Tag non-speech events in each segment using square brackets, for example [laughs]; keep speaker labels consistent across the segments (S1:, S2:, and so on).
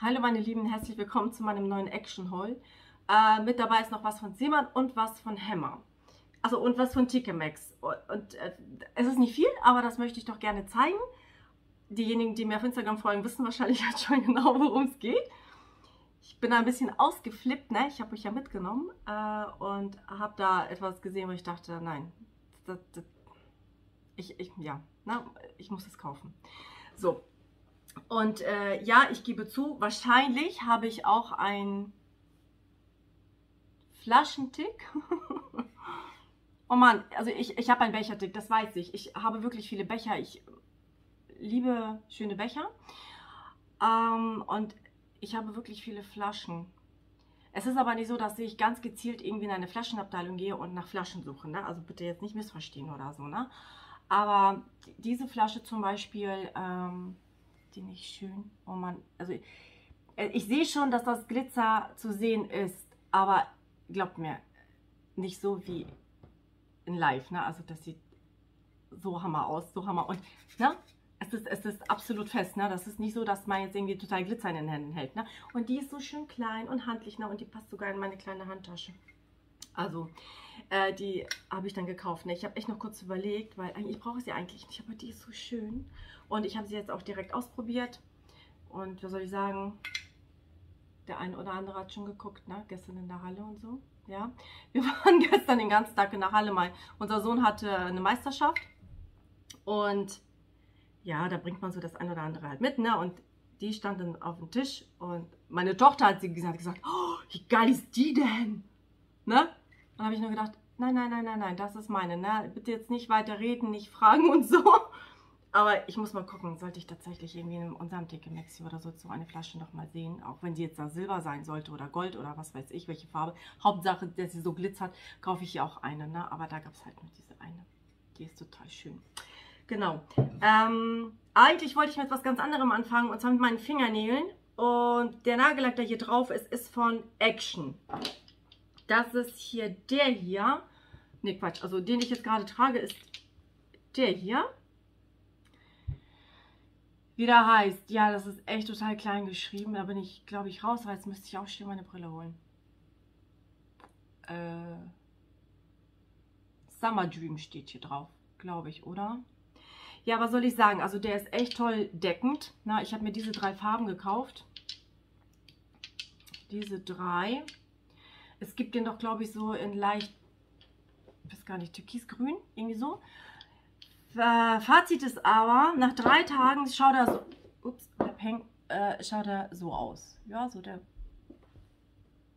S1: Hallo meine Lieben, herzlich willkommen zu meinem neuen Action Haul. Äh, mit dabei ist noch was von Seemann und was von Hammer. Also und was von TK Maxx. Und äh, es ist nicht viel, aber das möchte ich doch gerne zeigen. Diejenigen, die mir auf Instagram folgen, wissen wahrscheinlich [laughs] halt schon genau, worum es geht. Ich bin da ein bisschen ausgeflippt, ne? Ich habe euch ja mitgenommen äh, und habe da etwas gesehen, wo ich dachte, nein, das, das, ich, ich, ja, na, ich muss es kaufen. So, und äh, ja, ich gebe zu, wahrscheinlich habe ich auch ein Flaschentick. [laughs] oh Mann, also ich, ich habe einen Bechertick, das weiß ich. Ich habe wirklich viele Becher. Ich liebe schöne Becher. Ähm, und ich habe wirklich viele Flaschen. Es ist aber nicht so, dass ich ganz gezielt irgendwie in eine Flaschenabteilung gehe und nach Flaschen suche. Ne? Also bitte jetzt nicht missverstehen oder so. Ne? Aber diese Flasche zum Beispiel, ähm, die nicht schön? Oh Mann, also ich, äh, ich sehe schon, dass das Glitzer zu sehen ist, aber glaubt mir, nicht so wie in live, ne? Also das sieht so hammer aus, so hammer. Und, ne? Es ist, es ist absolut fest, ne? Das ist nicht so, dass man jetzt irgendwie total Glitzer in den Händen hält, ne? Und die ist so schön klein und handlich, ne? Und die passt sogar in meine kleine Handtasche. Also, äh, die habe ich dann gekauft. Ne? Ich habe echt noch kurz überlegt, weil ich brauche sie eigentlich nicht, aber die ist so schön. Und ich habe sie jetzt auch direkt ausprobiert. Und was soll ich sagen? Der eine oder andere hat schon geguckt, ne? Gestern in der Halle und so. Ja, wir [laughs] waren gestern den ganzen Tag in der Halle mal. Unser Sohn hatte eine Meisterschaft und ja, da bringt man so das eine oder andere halt mit, ne? Und die stand dann auf dem Tisch und meine Tochter hat sie gesagt, gesagt oh, wie geil ist die denn? Ne? Dann habe ich nur gedacht, nein, nein, nein, nein, nein, das ist meine, ne? Bitte jetzt nicht weiter reden, nicht fragen und so. Aber ich muss mal gucken, sollte ich tatsächlich irgendwie in unserem Mexi oder so so eine Flasche noch mal sehen. Auch wenn die jetzt da Silber sein sollte oder Gold oder was weiß ich, welche Farbe. Hauptsache, dass sie so glitzert, kaufe ich hier auch eine. Ne? Aber da gab es halt nur diese eine. Die ist total schön. Genau. Ähm, eigentlich wollte ich mit etwas ganz anderem anfangen und zwar mit meinen Fingernägeln. Und der Nagellack, der hier drauf ist, ist von Action. Das ist hier der hier. Ne, Quatsch. Also den ich jetzt gerade trage, ist der hier. Wie der heißt. Ja, das ist echt total klein geschrieben. Da bin ich, glaube ich, raus. Jetzt müsste ich auch schon meine Brille holen. Äh, Summer Dream steht hier drauf, glaube ich, oder? Ja, was soll ich sagen? Also der ist echt toll deckend. Na, ich habe mir diese drei Farben gekauft. Diese drei. Es gibt den doch, glaube ich, so in leicht, ich weiß gar nicht, türkisgrün, irgendwie so. Fazit ist aber, nach drei Tagen schaut er so, ups, Peng, äh, schaut er so aus. Ja, so der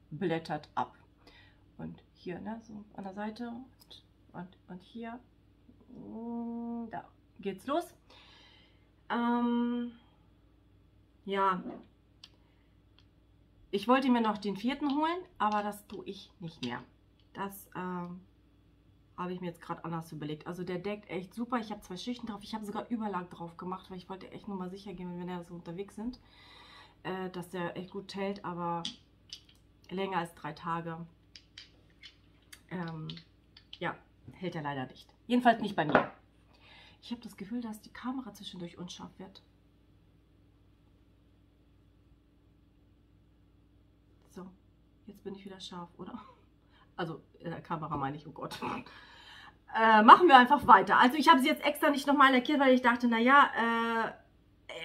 S1: blättert ab. Und hier, ne, so an der Seite und, und, und hier, mm, da geht's los. Ähm, ja, ich wollte mir noch den vierten holen, aber das tue ich nicht mehr. Das ähm, habe ich mir jetzt gerade anders überlegt. Also der deckt echt super. Ich habe zwei Schichten drauf. Ich habe sogar Überlag drauf gemacht, weil ich wollte echt nur mal sicher gehen, wenn wir so unterwegs sind, äh, dass der echt gut hält. Aber länger als drei Tage, ähm, ja, hält er leider nicht. Jedenfalls nicht bei mir. Ich habe das Gefühl, dass die Kamera zwischendurch unscharf wird. So, jetzt bin ich wieder scharf, oder? [laughs] Also in der Kamera meine ich, oh Gott. [laughs] Äh, machen wir einfach weiter. Also ich habe sie jetzt extra nicht nochmal lackiert, weil ich dachte, naja, äh,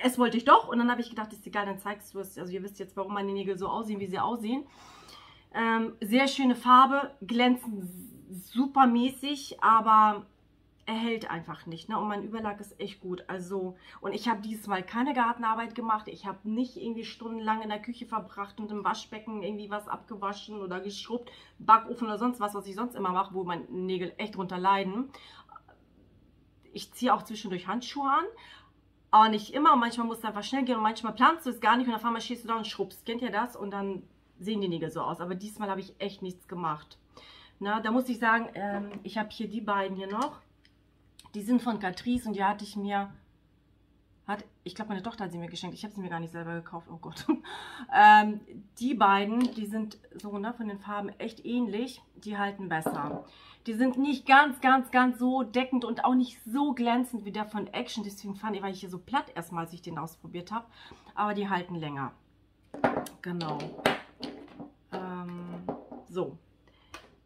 S1: es wollte ich doch. Und dann habe ich gedacht, ist egal, dann zeigst du es. Also ihr wisst jetzt, warum meine Nägel so aussehen, wie sie aussehen. Ähm, sehr schöne Farbe, glänzen super mäßig, aber er hält einfach nicht. Ne? Und mein Überlag ist echt gut. Also, und ich habe dieses Mal keine Gartenarbeit gemacht. Ich habe nicht irgendwie stundenlang in der Küche verbracht und im Waschbecken irgendwie was abgewaschen oder geschrubbt, Backofen oder sonst was, was ich sonst immer mache, wo meine Nägel echt drunter leiden. Ich ziehe auch zwischendurch Handschuhe an. Aber nicht immer. Manchmal muss es einfach schnell gehen und manchmal planst du es gar nicht und auf einmal stehst du da und schrubbst. Kennt ihr das? Und dann sehen die Nägel so aus. Aber diesmal habe ich echt nichts gemacht. Na, da muss ich sagen, ähm, ich habe hier die beiden hier noch. Die sind von Catrice und die hatte ich mir, hat, ich glaube meine Tochter hat sie mir geschenkt, ich habe sie mir gar nicht selber gekauft, oh Gott. [laughs] ähm, die beiden, die sind so ne, von den Farben echt ähnlich, die halten besser. Die sind nicht ganz, ganz, ganz so deckend und auch nicht so glänzend wie der von Action, deswegen fand ich, weil ich hier so platt erstmal, als ich den ausprobiert habe, aber die halten länger. Genau. Ähm, so.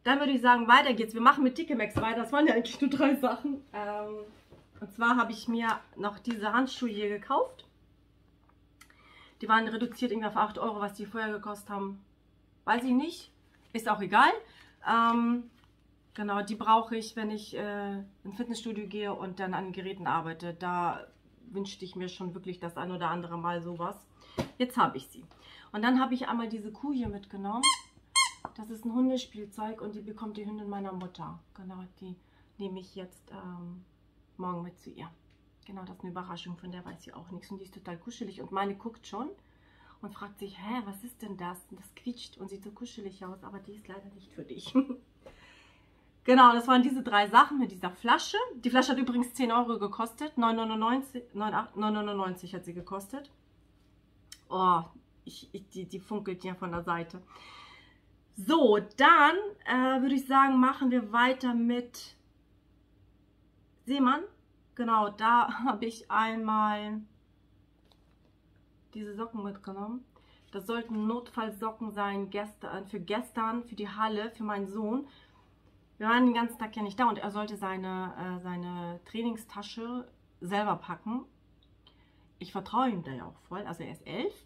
S1: Dann würde ich sagen, weiter geht's. Wir machen mit Tickemax weiter. Das waren ja eigentlich nur drei Sachen. Ähm, und zwar habe ich mir noch diese Handschuhe hier gekauft. Die waren reduziert irgendwie auf 8 Euro, was die vorher gekostet haben. Weiß ich nicht. Ist auch egal. Ähm, genau, die brauche ich, wenn ich äh, ins Fitnessstudio gehe und dann an Geräten arbeite. Da wünschte ich mir schon wirklich das ein oder andere Mal sowas. Jetzt habe ich sie. Und dann habe ich einmal diese Kuh hier mitgenommen. Das ist ein Hundespielzeug und die bekommt die Hündin meiner Mutter. Genau, die nehme ich jetzt ähm, morgen mit zu ihr. Genau, das ist eine Überraschung, von der weiß sie auch nichts. Und die ist total kuschelig. Und meine guckt schon und fragt sich, hä, was ist denn das? Und das quietscht und sieht so kuschelig aus, aber die ist leider nicht für dich. [laughs] genau, das waren diese drei Sachen mit dieser Flasche. Die Flasche hat übrigens 10 Euro gekostet. 9,99 hat sie gekostet. Oh, ich, ich, die, die funkelt ja von der Seite. So, dann äh, würde ich sagen, machen wir weiter mit Seemann. Genau, da [laughs] habe ich einmal diese Socken mitgenommen. Das sollten Notfallsocken sein gestern, für gestern, für die Halle, für meinen Sohn. Wir waren den ganzen Tag ja nicht da und er sollte seine, äh, seine Trainingstasche selber packen. Ich vertraue ihm da ja auch voll, also er ist elf.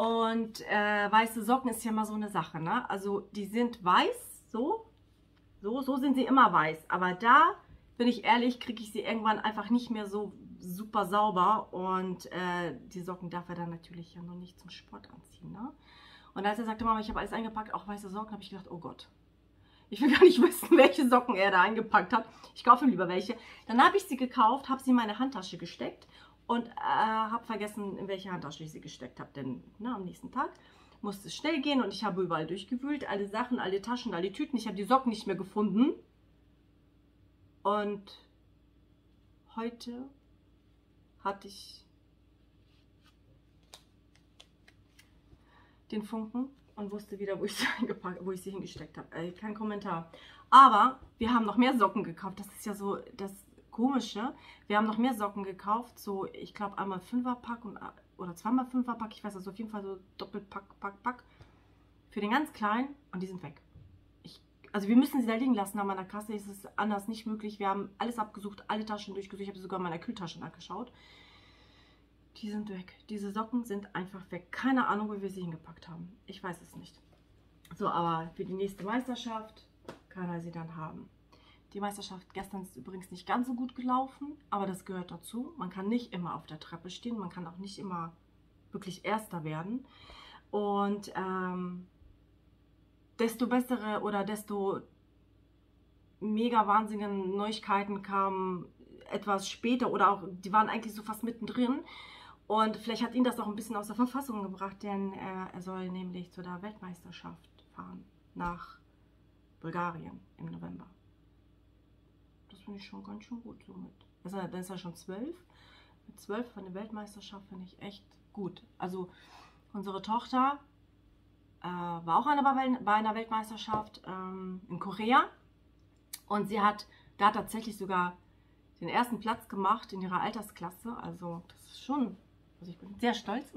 S1: Und äh, weiße Socken ist ja mal so eine Sache, ne? Also die sind weiß, so, so, so sind sie immer weiß. Aber da, bin ich ehrlich, kriege ich sie irgendwann einfach nicht mehr so super sauber. Und äh, die Socken darf er dann natürlich ja noch nicht zum Sport anziehen. Ne? Und als er sagte, Mama, ich habe alles eingepackt, auch weiße Socken, habe ich gedacht, oh Gott. Ich will gar nicht [laughs] wissen, welche Socken er da eingepackt hat. Ich kaufe ihm lieber welche. Dann habe ich sie gekauft, habe sie in meine Handtasche gesteckt und äh, habe vergessen, in welche Handtasche ich sie gesteckt habe. Denn ne, am nächsten Tag musste es schnell gehen und ich habe überall durchgewühlt, alle Sachen, alle Taschen, alle Tüten. Ich habe die Socken nicht mehr gefunden. Und heute hatte ich den Funken und wusste wieder, wo ich sie, [laughs] wo ich sie hingesteckt habe. Äh, kein Kommentar. Aber wir haben noch mehr Socken gekauft. Das ist ja so das Komische. Wir haben noch mehr Socken gekauft. So, ich glaube, einmal Fünferpack und oder zweimal Fünferpack, ich weiß also auf jeden Fall so Doppelpack, Pack, Pack. Für den ganz kleinen und die sind weg. Ich, also wir müssen sie da liegen lassen an meiner Kasse, ist es anders nicht möglich. Wir haben alles abgesucht, alle Taschen durchgesucht, ich habe sogar in meiner Kühltasche nachgeschaut. Die sind weg. Diese Socken sind einfach weg. Keine Ahnung, wo wir sie hingepackt haben. Ich weiß es nicht. So, aber für die nächste Meisterschaft kann er sie dann haben. Die Meisterschaft gestern ist übrigens nicht ganz so gut gelaufen, aber das gehört dazu. Man kann nicht immer auf der Treppe stehen, man kann auch nicht immer wirklich Erster werden. Und ähm, desto bessere oder desto mega wahnsinnigen Neuigkeiten kamen etwas später oder auch, die waren eigentlich so fast mittendrin. Und vielleicht hat ihn das auch ein bisschen aus der Verfassung gebracht, denn er, er soll nämlich zu der Weltmeisterschaft fahren nach Bulgarien im November finde ich schon ganz schön gut so mit. Also, dann ist er schon zwölf. Mit zwölf von der Weltmeisterschaft finde ich echt gut. Also unsere Tochter äh, war auch eine, bei einer Weltmeisterschaft ähm, in Korea und sie hat da tatsächlich sogar den ersten Platz gemacht in ihrer Altersklasse. Also das ist schon, also ich bin sehr stolz.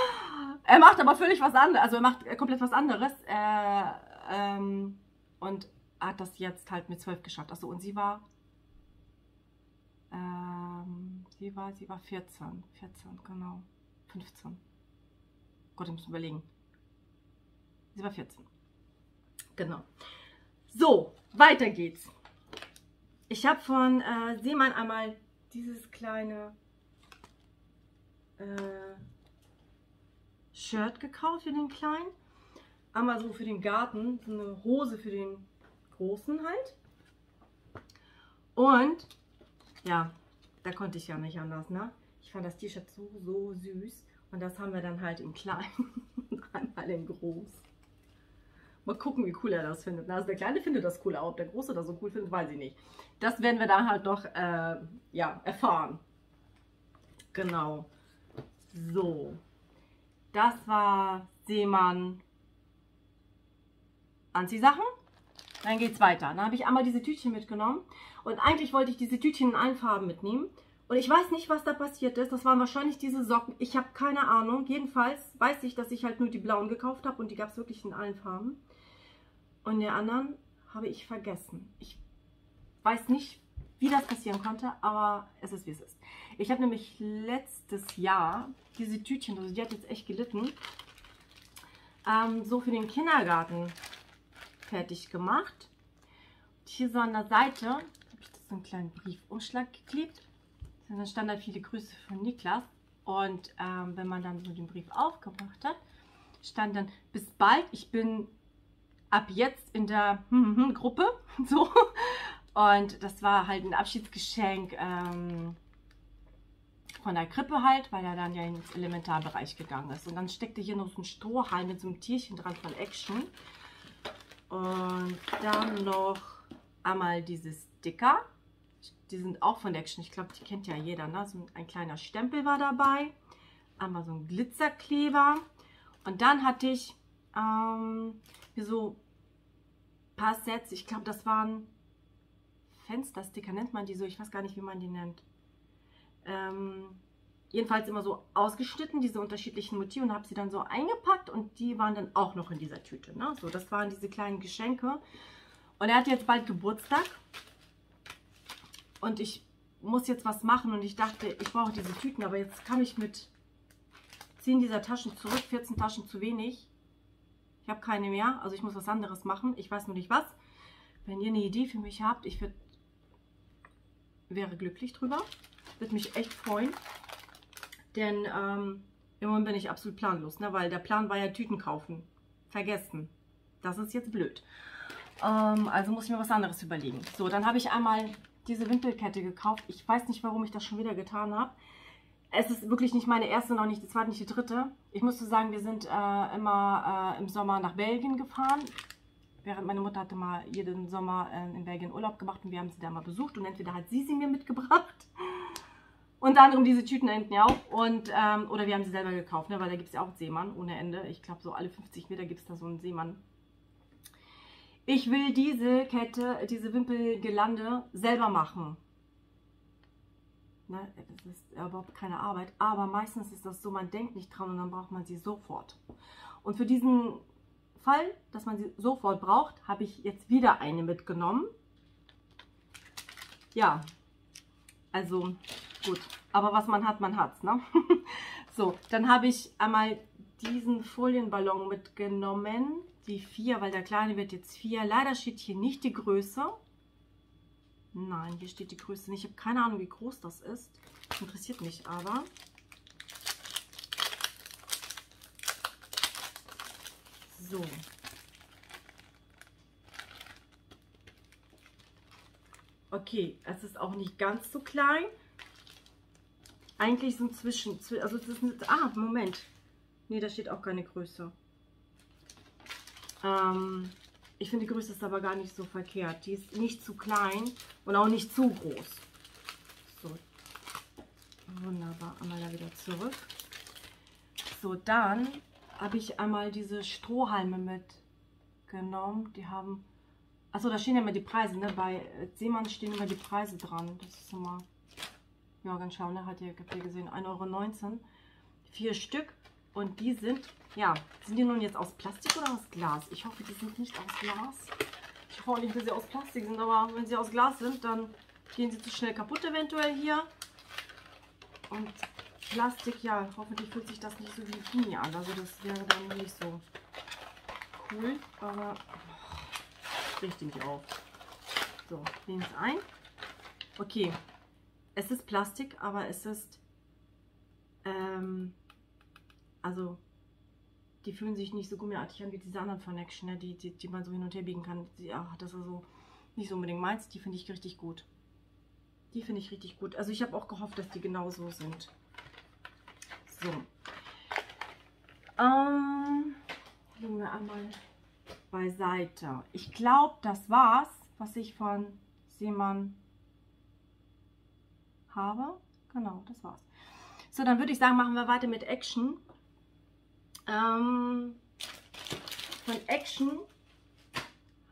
S1: [laughs] er macht aber völlig was anderes, also er macht komplett was anderes äh, ähm, und hat das jetzt halt mit zwölf geschafft. Also und sie war ähm, sie war, sie war 14. 14, genau. 15. Gott, ich muss überlegen. Sie war 14. Genau. So, weiter geht's. Ich habe von äh, Seemann einmal dieses kleine äh, Shirt gekauft für den Kleinen. Einmal so für den Garten, so eine Hose für den Großen halt. Und ja, da konnte ich ja nicht anders, ne? Ich fand das T-Shirt so, so süß. Und das haben wir dann halt in klein [laughs] und einmal in groß. Mal gucken, wie cool er das findet. Also der Kleine findet das cool, ob der Große das so cool findet, weiß ich nicht. Das werden wir dann halt noch, äh, ja, erfahren. Genau. So. Das war Seemann Anziehsachen. Dann geht es weiter. Dann habe ich einmal diese Tütchen mitgenommen. Und eigentlich wollte ich diese Tütchen in allen Farben mitnehmen. Und ich weiß nicht, was da passiert ist. Das waren wahrscheinlich diese Socken. Ich habe keine Ahnung. Jedenfalls weiß ich, dass ich halt nur die blauen gekauft habe und die gab es wirklich in allen Farben. Und die anderen habe ich vergessen. Ich weiß nicht, wie das passieren konnte, aber es ist wie es ist. Ich habe nämlich letztes Jahr diese Tütchen, also die hat jetzt echt gelitten, ähm, so für den Kindergarten fertig gemacht. Und hier so an der Seite habe ich das so einen kleinen Briefumschlag geklebt. Dann stand da viele Grüße von Niklas. Und ähm, wenn man dann so den Brief aufgemacht hat, stand dann bis bald. Ich bin ab jetzt in der Gruppe. [laughs] So. Und das war halt ein Abschiedsgeschenk ähm, von der Krippe halt, weil er dann ja ins Elementarbereich gegangen ist. Und dann steckte hier noch so ein Strohhalm mit so einem Tierchen dran von Action. Und dann noch einmal diese Sticker. Die sind auch von Action. Ich glaube, die kennt ja jeder. Ne? So ein kleiner Stempel war dabei. Einmal so ein Glitzerkleber. Und dann hatte ich ähm, so ein paar Sets. Ich glaube, das waren Fenstersticker, nennt man die so. Ich weiß gar nicht, wie man die nennt. Ähm, jedenfalls immer so ausgeschnitten, diese unterschiedlichen Motive und habe sie dann so eingepackt und die waren dann auch noch in dieser Tüte. Ne? So, das waren diese kleinen Geschenke. Und er hat jetzt bald Geburtstag und ich muss jetzt was machen und ich dachte, ich brauche diese Tüten, aber jetzt kam ich mit 10 dieser Taschen zurück, 14 Taschen zu wenig. Ich habe keine mehr, also ich muss was anderes machen. Ich weiß nur nicht was. Wenn ihr eine Idee für mich habt, ich würd, wäre glücklich drüber. Würde mich echt freuen. Denn ähm, im Moment bin ich absolut planlos, ne? weil der Plan war ja Tüten kaufen. Vergessen. Das ist jetzt blöd. Ähm, also muss ich mir was anderes überlegen. So, dann habe ich einmal diese Wimpelkette gekauft. Ich weiß nicht, warum ich das schon wieder getan habe. Es ist wirklich nicht meine erste, noch nicht die zweite, nicht die dritte. Ich musste sagen, wir sind äh, immer äh, im Sommer nach Belgien gefahren. Während meine Mutter hatte mal jeden Sommer äh, in Belgien Urlaub gemacht und wir haben sie da mal besucht. Und entweder hat sie sie mir mitgebracht unter anderem diese Tüten hinten ja auch. Und, ähm, oder wir haben sie selber gekauft, ne, weil da gibt es ja auch Seemann ohne Ende. Ich glaube, so alle 50 Meter gibt es da so einen Seemann. Ich will diese Kette, diese Wimpelgelande selber machen. Ne, das ist überhaupt keine Arbeit, aber meistens ist das so, man denkt nicht dran und dann braucht man sie sofort. Und für diesen Fall, dass man sie sofort braucht, habe ich jetzt wieder eine mitgenommen. Ja, also gut. Aber was man hat, man hat's, ne? [laughs] so, dann habe ich einmal diesen Folienballon mitgenommen. Die vier, weil der kleine wird jetzt vier. Leider steht hier nicht die Größe. Nein, hier steht die Größe nicht. Ich habe keine Ahnung, wie groß das ist. Interessiert mich aber. So. Okay, es ist auch nicht ganz so klein. Eigentlich sind zwischen, also es ist nicht, ah, Moment. Nee, da steht auch keine Größe. Ähm, ich finde die Größe ist aber gar nicht so verkehrt. Die ist nicht zu klein und auch nicht zu groß. So, wunderbar. Einmal da wieder zurück. So, dann habe ich einmal diese Strohhalme mitgenommen. Die haben, achso, da stehen ja immer die Preise. Ne? Bei Seemann stehen immer die Preise dran. Das ist immer ja, ganz schau, ne? Hat ihr, habt ihr gesehen, 1,19 Euro. Vier Stück. Und die sind, ja, sind die nun jetzt aus Plastik oder aus Glas? Ich hoffe, die sind nicht aus Glas. Ich hoffe auch nicht, dass sie aus Plastik sind, aber wenn sie aus Glas sind, dann gehen sie zu schnell kaputt eventuell hier. Und Plastik, ja, hoffentlich fühlt sich das nicht so wie Gummi an. Also das wäre dann nicht so cool, aber oh, richtig auf. So, nehmen es ein. Okay, es ist Plastik, aber es ist, ähm, also die fühlen sich nicht so gummiartig an wie diese anderen von Action, ne? die, die, die man so hin und her biegen kann. Die, ach, das ist so nicht so unbedingt meins. Die finde ich richtig gut. Die finde ich richtig gut. Also ich habe auch gehofft, dass die genau so sind. So. Ähm, legen wir einmal beiseite. Ich glaube, das war's, was ich von Seemann habe. Genau, das war's. So, dann würde ich sagen, machen wir weiter mit Action. Ähm, von Action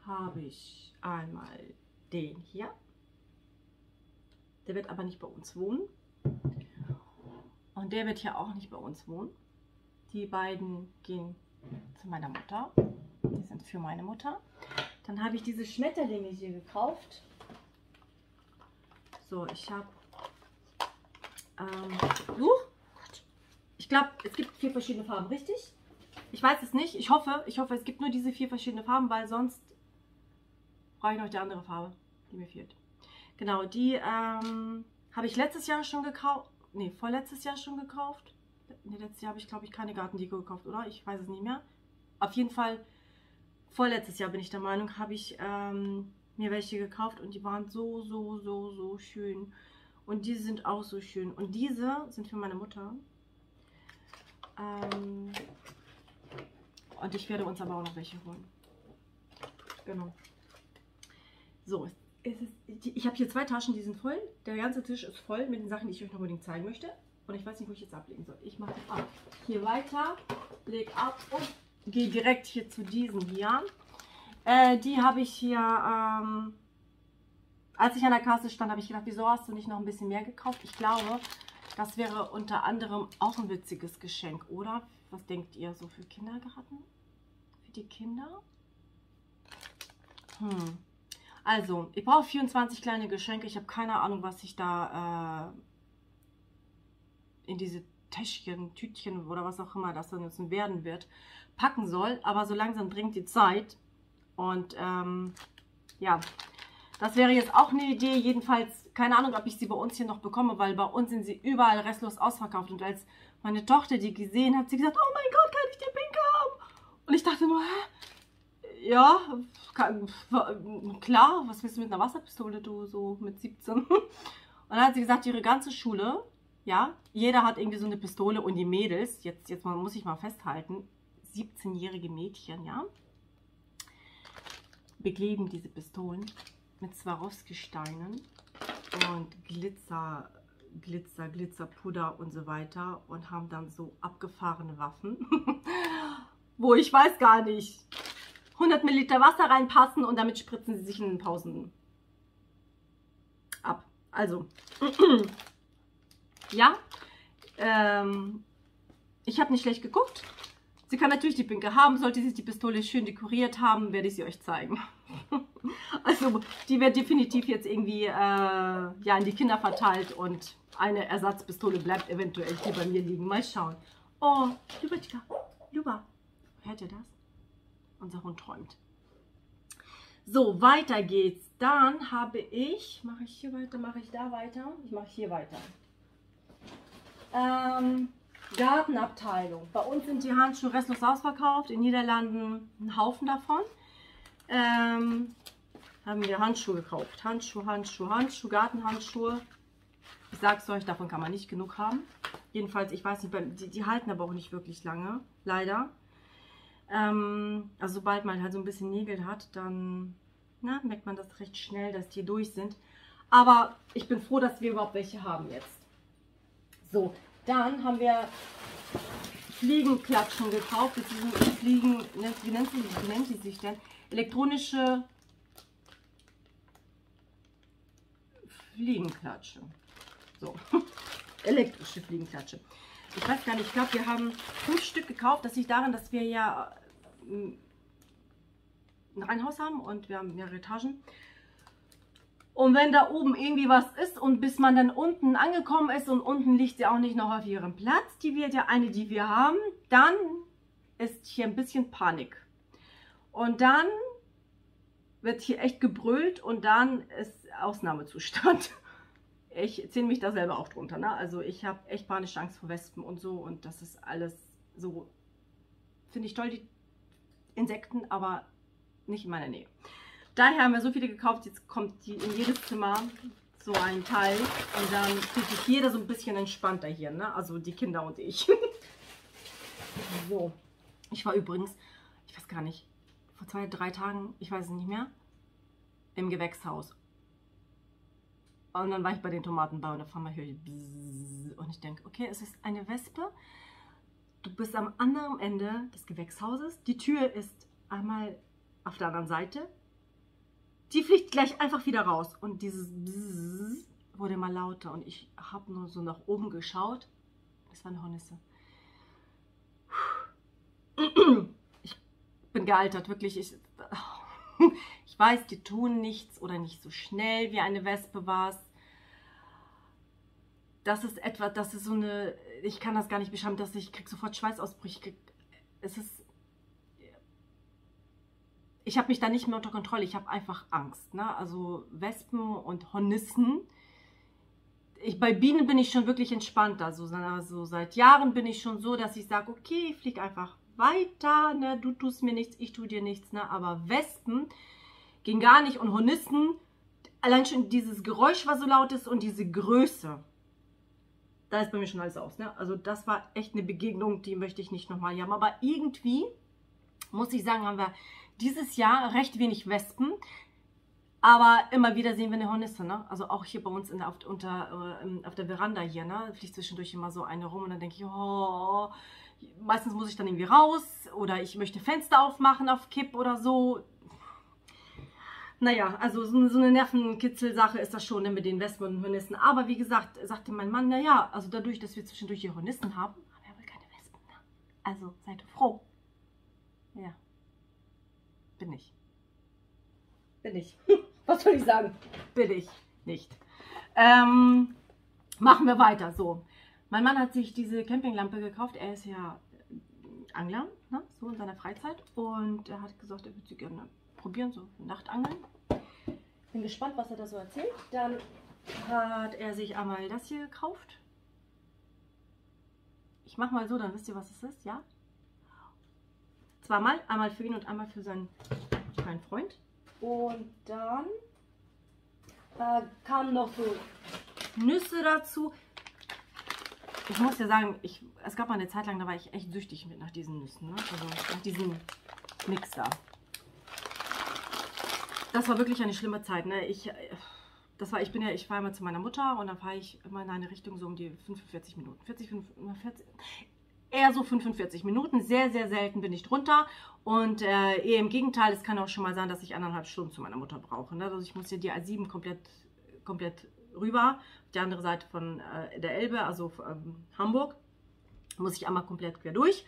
S1: habe ich einmal den hier. Der wird aber nicht bei uns wohnen. Und der wird hier auch nicht bei uns wohnen. Die beiden gehen zu meiner Mutter. Die sind für meine Mutter. Dann habe ich diese Schmetterlinge hier gekauft. So, ich habe... Ähm, uh, ich glaube, es gibt vier verschiedene Farben, richtig? Ich weiß es nicht. Ich hoffe, ich hoffe, es gibt nur diese vier verschiedene Farben, weil sonst brauche ich noch die andere Farbe, die mir fehlt. Genau, die ähm, habe ich letztes Jahr schon gekauft. Ne, vorletztes Jahr schon gekauft. Ne, letztes Jahr habe ich, glaube ich, keine Gartendeko gekauft, oder? Ich weiß es nicht mehr. Auf jeden Fall, vorletztes Jahr bin ich der Meinung, habe ich ähm, mir welche gekauft und die waren so, so, so, so schön. Und diese sind auch so schön. Und diese sind für meine Mutter. Ähm, und ich werde uns aber auch noch welche holen. Genau. So, ist, ich habe hier zwei Taschen, die sind voll. Der ganze Tisch ist voll mit den Sachen, die ich euch noch unbedingt zeigen möchte. Und ich weiß nicht, wo ich jetzt ablegen soll. Ich mache ab. Hier weiter, leg ab und gehe direkt hier zu diesen hier. Äh, die habe ich hier, ähm, als ich an der Kasse stand, habe ich gedacht, wieso hast du nicht noch ein bisschen mehr gekauft? Ich glaube, das wäre unter anderem auch ein witziges Geschenk, oder? Was denkt ihr so für Kindergarten? Für die Kinder? Hm. Also, ich brauche 24 kleine Geschenke. Ich habe keine Ahnung, was ich da äh, in diese Täschchen, Tütchen oder was auch immer das dann jetzt werden wird, packen soll. Aber so langsam dringt die Zeit. Und ähm, ja, das wäre jetzt auch eine Idee. Jedenfalls, keine Ahnung, ob ich sie bei uns hier noch bekomme, weil bei uns sind sie überall restlos ausverkauft. Und als meine Tochter die gesehen hat, sie gesagt, oh mein Gott, kann ich den Pink haben? Und ich dachte nur, hä? Ja, kann, klar, was willst du mit einer Wasserpistole, du so mit 17? [laughs] Und dann hat sie gesagt, ihre ganze Schule, ja, jeder hat irgendwie so eine Pistole und die Mädels, jetzt, jetzt muss ich mal festhalten, 17-jährige Mädchen, ja, bekleben diese Pistolen mit Swarovski-Steinen und Glitzer, Glitzer, Glitzerpuder und so weiter und haben dann so abgefahrene Waffen, [laughs] wo ich weiß gar nicht, 100 Milliliter Wasser reinpassen und damit spritzen sie sich in den Pausen ab. Also, [clears throat] ja, ähm, ich habe nicht schlecht geguckt. Sie kann natürlich die Pinke haben. Sollte sie die Pistole schön dekoriert haben, werde ich sie euch zeigen. [laughs] also, die wird definitiv jetzt irgendwie äh, ja, in die Kinder verteilt und eine Ersatzpistole bleibt eventuell hier bei mir liegen. Mal schauen. Oh, Lubatka, Luba, hört ihr das? Unser Hund träumt. So, weiter geht's. Dann habe ich, mache ich hier weiter, mache ich da weiter? Ich mache hier weiter. Ähm, Gartenabteilung. Bei uns sind die Handschuhe restlos ausverkauft. In Niederlanden ein Haufen davon. Ähm, haben wir Handschuhe gekauft. Handschuhe, Handschuhe, Handschuhe, Gartenhandschuhe. Ich sag's euch, davon kann man nicht genug haben. Jedenfalls, ich weiß nicht, die, die halten aber auch nicht wirklich lange, leider. Ähm, also sobald man halt so ein bisschen Nägel hat, dann na, merkt man das recht schnell, dass die durch sind. Aber ich bin froh, dass wir überhaupt welche haben jetzt. So, dann haben wir Fliegenklatschen gekauft. Sind Fliegen, ne, wie nennt, sie, wie nennt die sich denn? Elektronische Fliegenklatsche. So, [laughs] elektrische Fliegenklatsche. Ich weiß gar nicht, ich glaube, wir haben fünf Stück gekauft. Das liegt daran, dass wir ja äh, ein Reihenhaus haben und wir haben mehrere Etagen. Und wenn da oben irgendwie was ist und bis man dann unten angekommen ist und unten liegt sie auch nicht noch auf ihrem Platz, die wir, der eine, die wir haben, dann ist hier ein bisschen Panik. Und dann wird hier echt gebrüllt und dann ist Ausnahmezustand. [laughs] Ich zähle mich da selber auch drunter. Ne? Also ich habe echt panische Angst vor Wespen und so und das ist alles so, finde ich toll, die Insekten, aber nicht in meiner Nähe. Daher haben wir so viele gekauft, jetzt kommt die in jedes Zimmer so ein Teil und dann fühlt sich jeder so ein bisschen entspannter hier, ne? also die Kinder und ich. [laughs] so, ich war übrigens, ich weiß gar nicht, vor zwei, drei Tagen, ich weiß es nicht mehr, im Gewächshaus. Und dann war ich bei den Tomatenbau und auf einmal höre ich und ich denke, okay, es ist eine Wespe. Du bist am anderen Ende des Gewächshauses. Die Tür ist einmal auf der anderen Seite. Die fliegt gleich einfach wieder raus. Und dieses Bzzz, wurde immer lauter und ich habe nur so nach oben geschaut. Das war eine Hornisse. Ich bin gealtert, wirklich. Ich, [laughs] ich weiß, die tun nichts oder nicht so schnell wie eine Wespe war es. Das ist etwas, das ist so eine, ich kann das gar nicht beschreiben, dass ich krieg sofort Schweißausbrüche. Es ist, ich habe mich da nicht mehr unter Kontrolle. Ich habe einfach Angst. Ne? Also Wespen und Hornissen. Ich, bei Bienen bin ich schon wirklich entspannt. Also, also seit Jahren bin ich schon so, dass ich sage, okay, flieg einfach weiter. Ne? Du tust mir nichts, ich tue dir nichts. Ne? Aber Wespen gehen gar nicht. Und Hornissen, allein schon dieses Geräusch, was so laut ist und diese Größe. Da ist bei mir schon alles aus. Ne? Also das war echt eine Begegnung, die möchte ich nicht nochmal haben. Aber irgendwie, muss ich sagen, haben wir dieses Jahr recht wenig Wespen. Aber immer wieder sehen wir eine Hornisse, ne? Also auch hier bei uns in der, auf, unter, äh, auf der Veranda hier, ne? Fliegt zwischendurch immer so eine rum und dann denke ich, oh, meistens muss ich dann irgendwie raus oder ich möchte Fenster aufmachen auf Kipp oder so. Naja, also so, eine Nervenkitzel-Sache ist das schon ne, mit den Wespen und Hornissen. Aber wie gesagt, sagte mein Mann, naja, also dadurch, dass wir zwischendurch hier Hornissen haben, haben wir wohl keine Wespen. Ne? Also seid froh. Ja. Bin ich. Bin ich. [laughs] Was soll ich sagen? Bin ich nicht. Ähm, machen wir weiter. So. Mein Mann hat sich diese Campinglampe gekauft. Er ist ja Angler, ne? so in seiner Freizeit. Und er hat gesagt, er würde sie gerne probieren, so Nachtangeln. Bin gespannt, was er da so erzählt. Dann hat er sich einmal das hier gekauft. Ich mache mal so, dann wisst ihr, was es ist, ja? Zweimal, einmal für ihn und einmal für seinen kleinen Freund. Und dann äh, kamen noch so Nüsse dazu. Ich muss ja sagen, ich, es gab mal eine Zeit lang, da war ich echt süchtig mit nach diesen Nüssen. Ne? Also nach diesem Mix da. Das war wirklich eine schlimme Zeit. Ne? Ich, das war, ich bin ja, ich fahre immer zu meiner Mutter und dann fahre ich immer in eine Richtung so um die 45 Minuten. 40, 45, eher so 45 Minuten. Sehr, sehr selten bin ich drunter. Und äh, eher im Gegenteil, es kann auch schon mal sein, dass ich anderthalb Stunden zu meiner Mutter brauche. Ne? Also ich muss hier die A7 komplett, komplett rüber, auf die andere Seite von äh, der Elbe, also ähm, Hamburg, muss ich einmal komplett quer durch.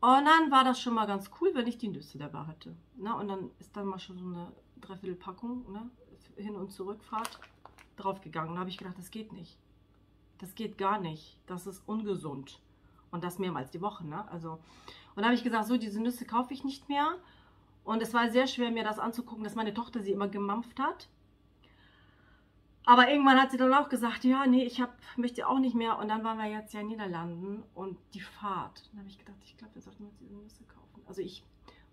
S1: Und dann war das schon mal ganz cool, wenn ich die Nüsse dabei hatte. Ne? Und dann ist dann mal schon so eine Dreiviertelpackung, ne? Hin- und Zurückfahrt, draufgegangen. Da habe ich gedacht, das geht nicht. Das geht gar nicht. Das ist ungesund. Und das mehrmals die Woche. Ne? Also, und da habe ich gesagt, so, diese Nüsse kaufe ich nicht mehr. Und es war sehr schwer, mir das anzugucken, dass meine Tochter sie immer gemampft hat. Aber irgendwann hat sie dann auch gesagt, ja, nee, ich hab, möchte auch nicht mehr. Und dann waren wir jetzt ja in Niederlanden und die Fahrt. Dann habe ich gedacht, ich glaube, wir sollten uns diese Nüsse kaufen. Also ich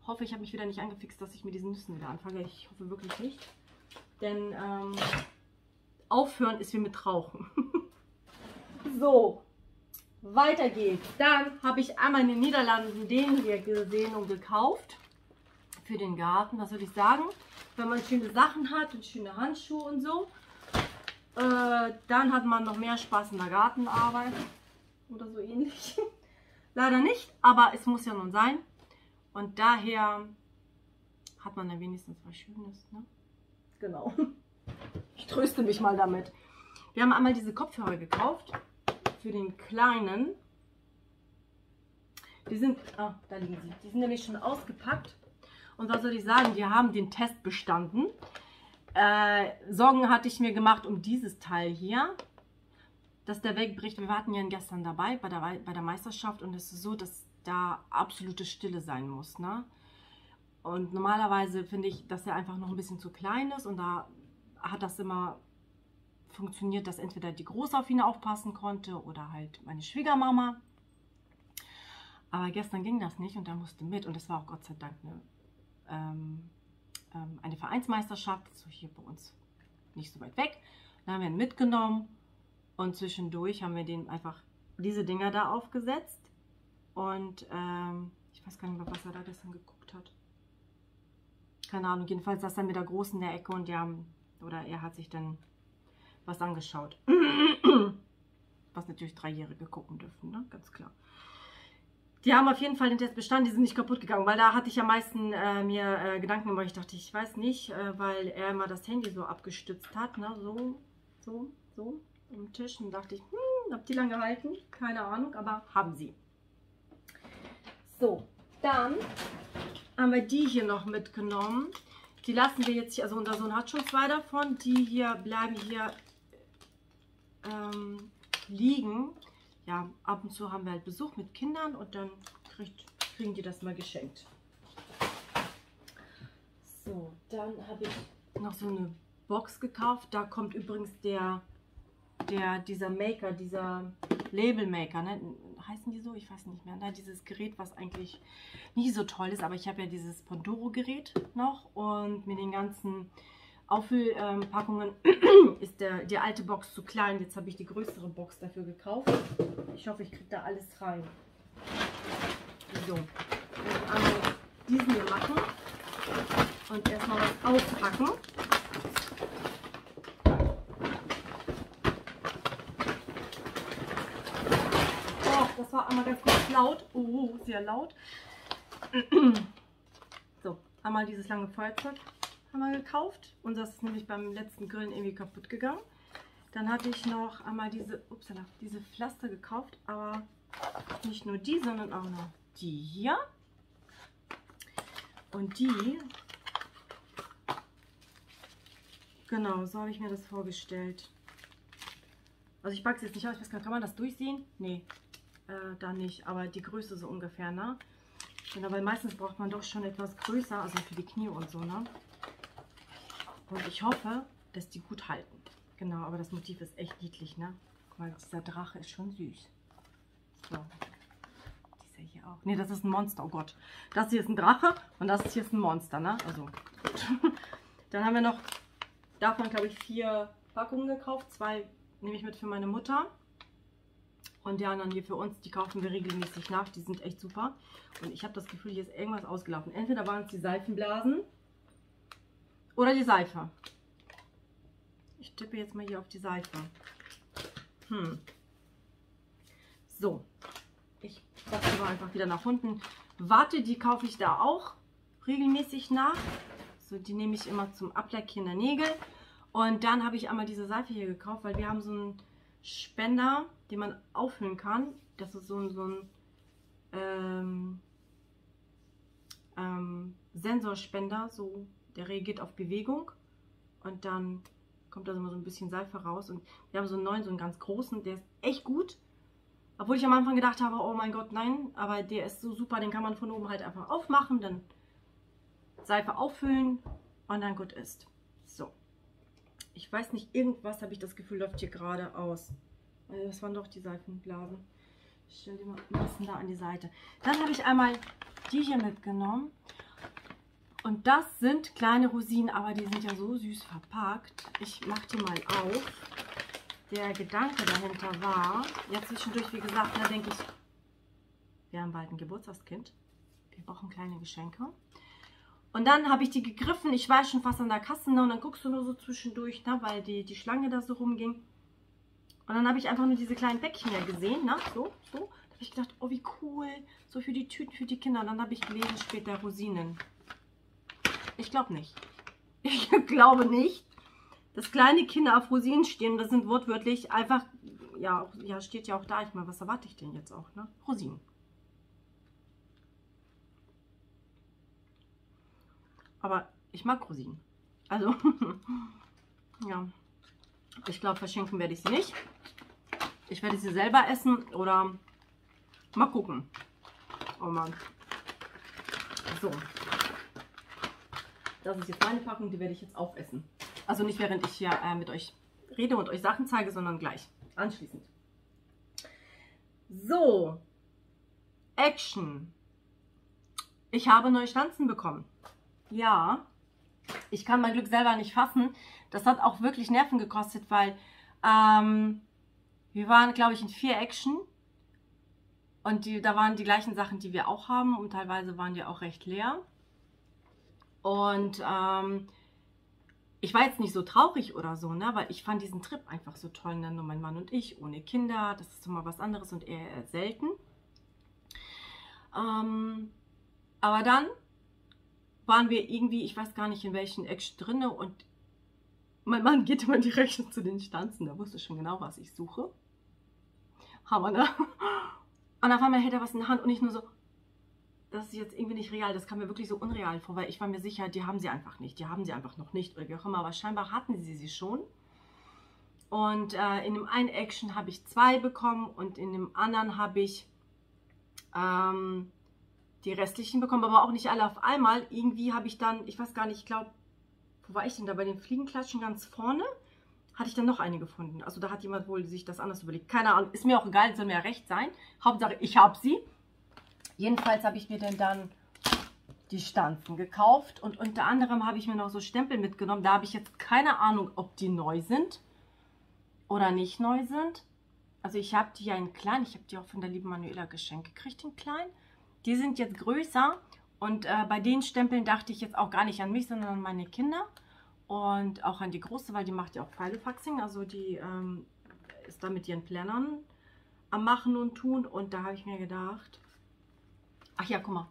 S1: hoffe, ich habe mich wieder nicht angefixt, dass ich mit diesen Nüssen wieder anfange. Ich hoffe wirklich nicht. Denn ähm, aufhören ist wie mit Rauchen. [laughs] So, weiter geht's. Dann habe ich einmal in den Niederlanden den hier gesehen und gekauft. Für den Garten, was würde ich sagen. Wenn man schöne Sachen hat und schöne Handschuhe und so, äh, dann hat man noch mehr Spaß in der Gartenarbeit. Oder so ähnlich. [laughs] Leider nicht, aber es muss ja nun sein. Und daher hat man dann wenigstens was Schönes. Ne? Genau. [laughs] Ich tröste mich mal damit. Wir haben einmal diese Kopfhörer gekauft für den Kleinen. Die sind, ah, da liegen sie. Die sind nämlich schon ausgepackt. Und was soll ich sagen, die haben den Test bestanden. Äh, Sorgen hatte ich mir gemacht um dieses Teil hier, dass der wegbricht. Wir warten ja gestern dabei bei der, bei der Meisterschaft und es ist so, dass da absolute Stille sein muss. Ne? Und normalerweise finde ich, dass er einfach noch ein bisschen zu klein ist und da hat das immer funktioniert, dass entweder die Große auf ihn aufpassen konnte oder halt meine Schwiegermama. Aber gestern ging das nicht und er musste mit und es war auch Gott sei Dank eine, ähm, ähm, eine Vereinsmeisterschaft, so hier bei uns nicht so weit weg. Dann haben wir ihn mitgenommen und zwischendurch haben wir den einfach diese Dinger da aufgesetzt und ähm, ich weiß gar nicht was er da gestern geguckt hat. Keine Ahnung, jedenfalls saß er mit der Großen in der Ecke und die haben, oder er hat sich dann was angeschaut. [clears throat] was natürlich Dreijährige gucken dürfen, ne? ganz klar. Die haben auf jeden Fall den Test bestanden, die sind nicht kaputt gegangen, weil da hatte ich am meisten äh, mir äh, Gedanken gemacht. Ich dachte, ich weiß nicht, äh, weil er immer das Handy so abgestützt hat, ne, so. So, so, am Tisch. Und dachte ich, hm, ob die lange halten? Keine Ahnung, aber haben sie. So, dann haben wir die hier noch mitgenommen. Die lassen wir jetzt hier, also unser Sohn hat schon zwei davon. Die hier bleiben hier ähm, liegen. Ja, ab und zu haben wir halt Besuch mit Kindern und dann kriegt, kriegen die das mal geschenkt. So, dann habe ich noch so eine Box gekauft. Da kommt übrigens der, der dieser Maker, dieser Label Maker, ne? heißen die so? Ich weiß nicht mehr. Ne? Dieses Gerät, was eigentlich nie so toll ist, aber ich habe ja dieses Pandoro-Gerät noch und mit den ganzen Auffüllpackungen [clears throat] ist der, die alte Box zu klein. Jetzt habe ich die größere Box dafür gekauft. Ich hoffe, ich kriege da alles rein. So, ich einmal diesen hier machen und erstmal was auspacken. Oh, das war einmal ganz kurz laut. Oh, sehr laut. [clears throat] So, einmal dieses lange Feuerzeug haben wir gekauft. Und das ist nämlich beim letzten Grillen irgendwie kaputt gegangen. Dann hatte ich noch einmal diese, upsala, diese Pflaster gekauft, aber nicht nur die, sondern auch noch die hier. Und die, genau, so habe ich mir das vorgestellt. Also ich packe es jetzt nicht aus, ich weiß gar nicht, kann man das durchsehen? Nee, äh, da nicht, aber die Größe so ungefähr, ne? Genau, weil meistens braucht man doch schon etwas größer, also für die Knie und so, ne? Und ich hoffe, dass die gut halten. Genau, aber das Motiv ist echt niedlich, ne? Guck mal, dieser Drache ist schon süß. So. Dieser hier auch. Ne, das ist ein Monster, oh Gott. Das hier ist ein Drache und das hier ist ein Monster, ne? Also, gut. [laughs] Dann haben wir noch davon, glaube ich, vier Packungen gekauft. Zwei nehme ich mit für meine Mutter. Und die anderen hier für uns, die kaufen wir regelmäßig nach. Die sind echt super. Und ich habe das Gefühl, hier ist irgendwas ausgelaufen. Entweder waren es die Seifenblasen oder die Seife. Ich tippe jetzt mal hier auf die Seife. Hm. So. Ich packe aber einfach wieder nach unten. Warte, die kaufe ich da auch regelmäßig nach. So, die nehme ich immer zum Ablecken der Nägel. Und dann habe ich einmal diese Seife hier gekauft, weil wir haben so einen Spender, den man auffüllen kann. Das ist so ein, so ein ähm, ähm, Sensorspender, so der reagiert auf Bewegung und dann kommt da so ein bisschen Seife raus. Und wir haben so einen neuen, so einen ganz großen, der ist echt gut. Obwohl ich am Anfang gedacht habe, oh mein Gott, nein, aber der ist so super, den kann man von oben halt einfach aufmachen, dann Seife auffüllen und dann gut ist. So. Ich weiß nicht, irgendwas habe ich das Gefühl, läuft hier gerade aus. Also das waren doch die Seifenblasen. Ich stelle die mal ein bisschen da an die Seite. Dann habe ich einmal die hier mitgenommen. Und das sind kleine Rosinen, aber die sind ja so süß verpackt. Ich mache die mal auf. Der Gedanke dahinter war, jetzt zwischendurch, wie gesagt, da denke ich, wir haben bald ein Geburtstagskind. Wir brauchen kleine Geschenke. Und dann habe ich die gegriffen. Ich war schon fast an der Kasse ne, und dann guckst du nur so zwischendurch, ne, weil die, die Schlange da so rumging. Und dann habe ich einfach nur diese kleinen Päckchen ja gesehen, ne, so, so. Da habe ich gedacht, oh wie cool, so für die Tüten für die Kinder. Und dann habe ich gelesen später Rosinen. [laughs] Ich glaube nicht. Ich glaube nicht, dass kleine Kinder auf Rosinen stehen. Das sind wortwörtlich einfach, ja, ja steht ja auch da. Ich meine, was erwarte ich denn jetzt auch, ne? Rosinen. Aber ich mag Rosinen. Also, [laughs] ja. Ich glaube, verschenken werde ich sie nicht. Ich werde sie selber essen oder mal gucken. Oh Mann. So, das ist jetzt meine Packung, die werde ich jetzt aufessen. Also nicht während ich hier äh, mit euch rede und euch Sachen zeige, sondern gleich, anschließend. So, Action. Ich habe neue Stanzen bekommen. Ja, ich kann mein Glück selber nicht fassen. Das hat auch wirklich Nerven gekostet, weil ähm, wir waren, glaube ich, in vier Action. Und die, da waren die gleichen Sachen, die wir auch haben. Und teilweise waren die auch recht leer. Und ähm, ich war jetzt nicht so traurig oder so, ne, weil ich fand diesen Trip einfach so toll, ne? nur mein Mann und ich, ohne Kinder, das ist immer was anderes und eher selten. Ähm, aber dann waren wir irgendwie, ich weiß gar nicht in welchen Action drinne und Mein Mann geht immer direkt [laughs] zu den Stanzen, der wusste schon genau, was ich suche. Hammer, ne? Und auf einmal hält er was in der Hand und ich nur so, das ist jetzt irgendwie nicht real, das kam mir wirklich so unreal vor, weil ich war mir sicher, die haben sie einfach nicht, die haben sie einfach noch nicht oder wie auch immer, aber scheinbar hatten sie sie schon. Und äh, in dem einen Action habe ich zwei bekommen und in dem anderen habe ich ähm, die restlichen bekommen, aber auch nicht alle auf einmal. Irgendwie habe ich dann, ich weiß gar nicht, ich glaube, wo war ich denn da? Bei den Fliegenklatschen ganz vorne hatte ich dann noch eine gefunden. Also da hat jemand wohl sich das anders überlegt. Keine Ahnung, ist mir auch egal, soll mir ja recht sein. Hauptsache, ich habe sie. Jedenfalls habe ich mir denn dann die Stanzen gekauft und unter anderem habe ich mir noch so Stempel mitgenommen. Da habe ich jetzt keine Ahnung, ob die neu sind oder nicht neu sind. Also ich habe die ja in klein, ich habe die auch von der lieben Manuela geschenkt gekriegt in klein. Die sind jetzt größer und äh, bei den Stempeln dachte ich jetzt auch gar nicht an mich, sondern an meine Kinder und auch an die Große, weil die macht ja auch Pfeilefaxing, also die ähm, ist da mit ihren Plannern am Machen und Tun und da habe ich mir gedacht, ach ja, guck mal,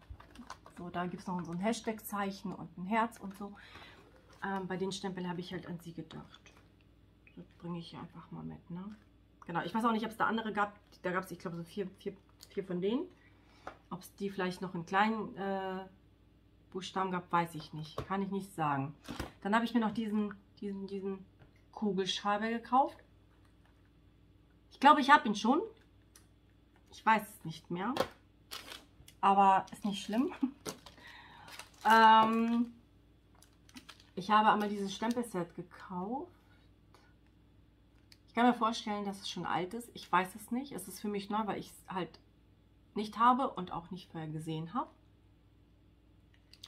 S1: so, da gibt es noch so ein Hashtag-Zeichen und ein Herz und so. Ähm, bei den Stempeln habe ich halt an sie gedacht. Das bringe ich einfach mal mit, ne? Genau, ich weiß auch nicht, ob es da andere gab. Da gab es, ich glaube, so vier, vier, vier von denen. Ob es die vielleicht noch in kleinen äh, Buchstaben gab, weiß ich nicht. Kann ich nicht sagen. Dann habe ich mir noch diesen, diesen, diesen Kugelschreiber gekauft. Ich glaube, ich habe ihn schon. Ich weiß es nicht mehr. Aber ist nicht schlimm. [laughs] ähm, ich habe einmal dieses Stempelset gekauft kann mir vorstellen, dass es schon alt ist. Ich weiß es nicht. Es ist für mich neu, weil ich es halt nicht habe und auch nicht vorher gesehen habe.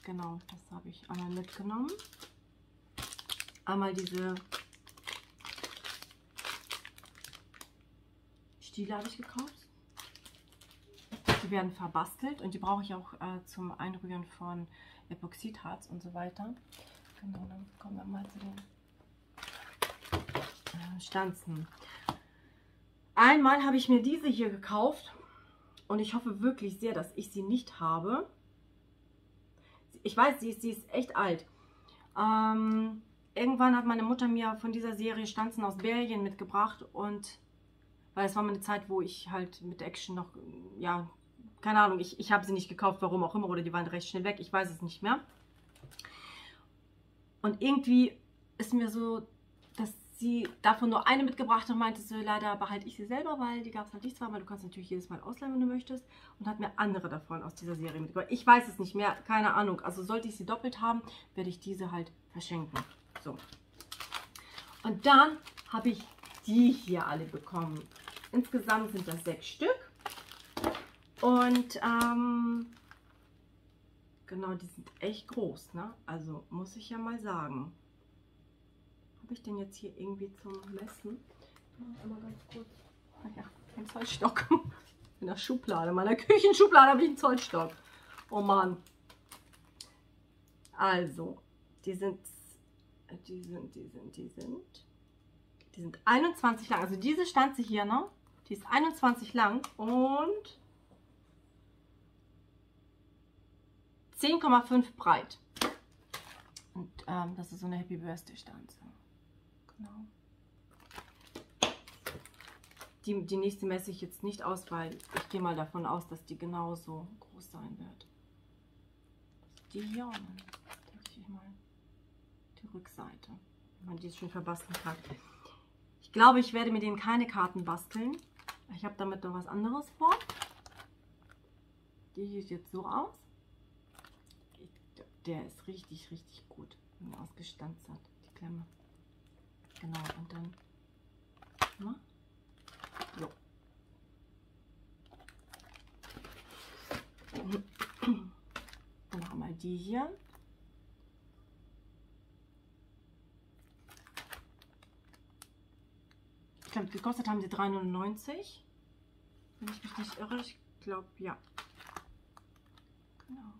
S1: Genau, das habe ich einmal mitgenommen. Einmal diese Stiele habe ich gekauft. Die werden verbastelt und die brauche ich auch äh, zum Einrühren von Epoxidharz und so weiter. Genau, dann kommen wir mal zu den Stanzen. Einmal habe ich mir diese hier gekauft und ich hoffe wirklich sehr, dass ich sie nicht habe. Ich weiß, sie ist, sie ist echt alt. Ähm, irgendwann hat meine Mutter mir von dieser Serie Stanzen aus Belgien mitgebracht und weil es war mal eine Zeit, wo ich halt mit Action noch, ja, keine Ahnung, ich, ich habe sie nicht gekauft, warum auch immer, oder die waren recht schnell weg, ich weiß es nicht mehr. Und irgendwie ist mir so sie davon nur eine mitgebracht und meinte so, leider behalte ich sie selber, weil die gab es halt nicht zweimal. Du kannst natürlich jedes Mal ausleihen, wenn du möchtest. Und hat mir andere davon aus dieser Serie mitgebracht. Ich weiß es nicht mehr, keine Ahnung. Also sollte ich sie doppelt haben, werde ich diese halt verschenken. So. Und dann habe ich die hier alle bekommen. Insgesamt sind das sechs Stück. Und ähm, genau, die sind echt groß, ne? Also muss ich ja mal sagen habe ich denn jetzt hier irgendwie zum Messen? Mal ganz kurz. Ach ja, ein Zollstock. [laughs] In der Schublade, in meiner Küchenschublade habe ich einen Zollstock. Oh Mann. Also, die sind, die sind, die sind, die sind, die sind 21 lang. Also diese Stanze hier, ne? Die ist 21 lang und 10,5 breit. Und ähm, das ist so eine Happy Birthday Stanze. Genau. Die, die nächste messe ich jetzt nicht aus, weil ich gehe mal davon aus, dass die genauso groß sein wird. Die hier und dann denke ich mal die Rückseite, wenn man die schon verbasteln kann. Ich glaube, ich werde mir denen keine Karten basteln. Ich habe damit noch was anderes vor. Die sieht jetzt so aus. Der ist richtig, richtig gut, ausgestanzt hat, die Klemme. Genau, und dann. Na? Jo. Dann noch einmal die hier. Ich glaube, gekostet haben sie 3,99. Wenn ich mich nicht irre. Ich glaube, ja. Genau.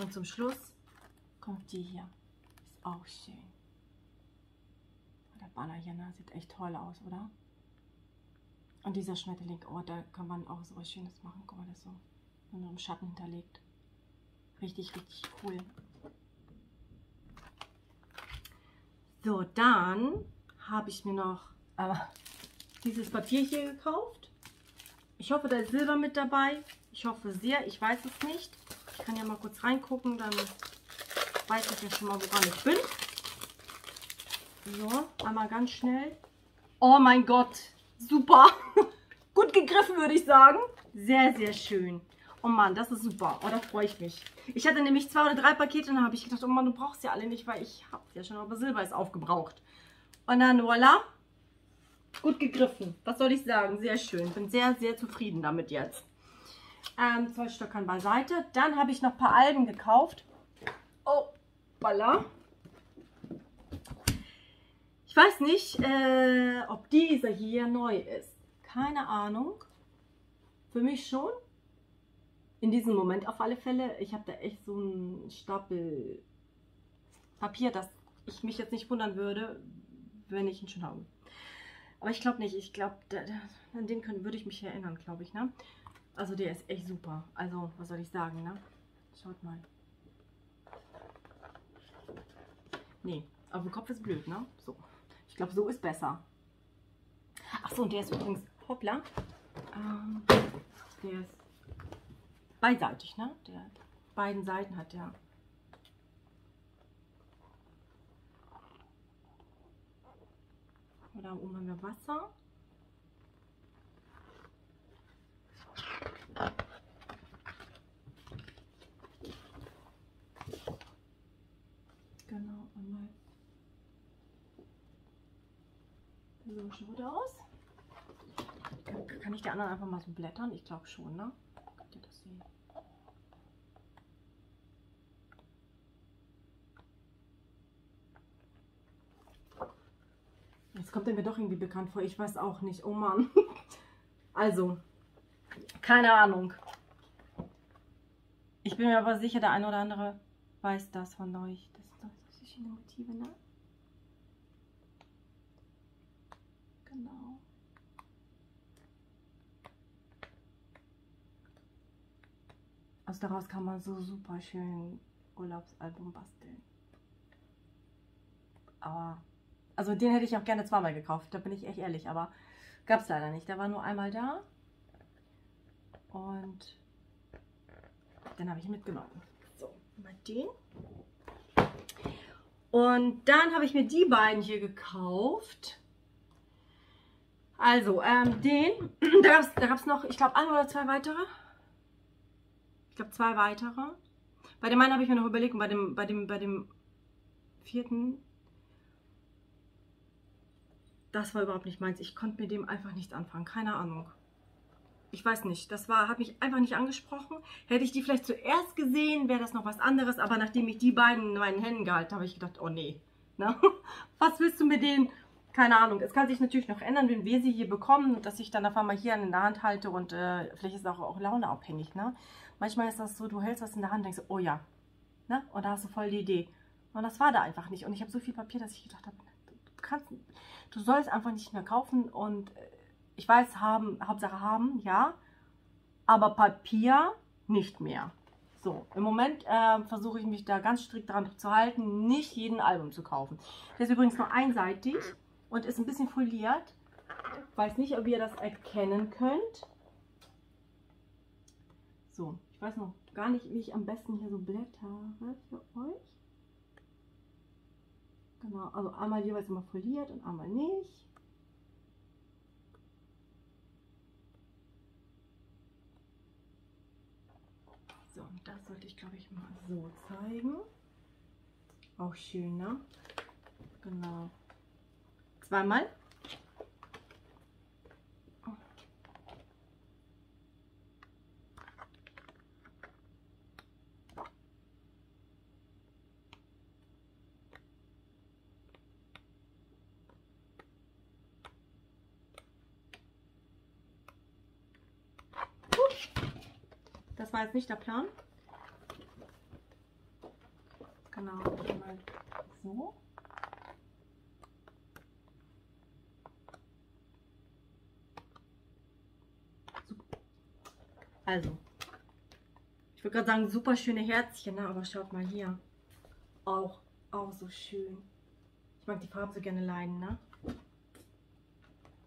S1: Und zum Schluss kommt die hier. Ist auch schön. Der Banner hier, ne? Sieht echt toll aus, oder? Und dieser Schmetterling, oh, da kann man auch so was Schönes machen. Guck mal, das so. Und im Schatten hinterlegt. Richtig, richtig cool. So, dann habe ich mir noch äh, dieses Papier hier gekauft. Ich hoffe, da ist Silber mit dabei. Ich hoffe sehr, ich weiß es nicht. Ich kann ja mal kurz reingucken, dann weiß ich ja schon mal, woran ich bin. So, einmal ganz schnell. Oh mein Gott, super. [laughs] Gut gegriffen, würde ich sagen. Sehr, sehr schön. Oh Mann, das ist super. Oh, da freue ich mich. Ich hatte nämlich zwei oder drei Pakete und dann habe ich gedacht, oh Mann, du brauchst ja alle nicht, weil ich habe ja schon, aber Silber ist aufgebraucht. Und dann voilà. Gut gegriffen. Was soll ich sagen? Sehr schön. Bin sehr, sehr zufrieden damit jetzt. Ähm, zwei Stöckern beiseite. Dann habe ich noch ein paar Algen gekauft. Oh, voilà. Ich weiß nicht, äh, ob dieser hier neu ist. Keine Ahnung. Für mich schon. In diesem Moment auf alle Fälle. Ich habe da echt so einen Stapel Papier, dass ich mich jetzt nicht wundern würde, wenn ich ihn schon habe. Aber ich glaube nicht. Ich glaube, an den können, würde ich mich erinnern, glaube ich. Ne? Also der ist echt super. Also, was soll ich sagen, ne? Schaut mal. Nee, auf dem Kopf ist blöd, ne? So. Ich glaube, so ist besser. Achso, und der ist übrigens, hoppla, ähm, der ist beiseitig, ne? Der beiden Seiten hat der. Da oben haben wir Wasser. Genau, einmal. So schaut er aus. Kann, kann ich die anderen einfach mal so blättern? Ich glaube schon, ne? Könnt ihr das sehen? Jetzt kommt er mir doch irgendwie bekannt vor. Ich weiß auch nicht. Oh Mann. [laughs] Also, keine Ahnung. Ich bin mir aber sicher, der eine oder andere weiß das von euch. Das doch so verschiedene Motive, ne? Genau. Also daraus kann man so super schön Urlaubsalbum basteln. Aber, also den hätte ich auch gerne zweimal gekauft, da bin ich echt ehrlich, aber gab es leider nicht. Der war nur einmal da und dann habe ich mitgenommen. So, mal den. Und dann habe ich mir die beiden hier gekauft. Also, ähm, den, [clears throat] da gab es noch, ich glaube, ein oder zwei weitere. Ich glaube, zwei weitere. Bei dem einen habe ich mir noch überlegt und bei dem, bei dem, bei dem vierten, das war überhaupt nicht meins. Ich konnte mit dem einfach nichts anfangen. Keine Ahnung. Ich weiß nicht, das war, hat mich einfach nicht angesprochen. Hätte ich die vielleicht zuerst gesehen, wäre das noch was anderes. Aber nachdem ich die beiden in meinen Händen gehalten habe, habe ich gedacht, oh nee. Ne? [laughs] Was willst du mit denen? Keine Ahnung. Es kann sich natürlich noch ändern, wenn wir sie hier bekommen, dass ich dann auf einmal hier in der Hand halte und äh, vielleicht ist es auch, auch launeabhängig. Ne? Manchmal ist das so, du hältst was in der Hand und denkst, oh ja. Ne? Und da hast du voll die Idee. Und das war da einfach nicht. Und ich habe so viel Papier, dass ich gedacht habe, du kannst, du sollst einfach nicht mehr kaufen und äh, ich weiß, haben, Hauptsache haben, ja, aber Papier nicht mehr. So, im Moment äh, versuche ich mich da ganz strikt daran zu halten, nicht jeden Album zu kaufen. Der ist übrigens nur einseitig und ist ein bisschen foliert. Weiß nicht, ob ihr das erkennen könnt. So, ich weiß noch gar nicht, wie ich am besten hier so blättere für euch. Genau, also einmal jeweils immer foliert und einmal nicht. So, und das sollte ich, glaube ich, mal so zeigen. Auch schön, ne? Genau. Zweimal. Das war jetzt nicht der Plan. Genau, so. Also, würde gerade sagen, super schöne Herzchen, ne? aber schaut mal hier. Auch, auch so schön. Ich mag die Farbe so gerne leiden, ne?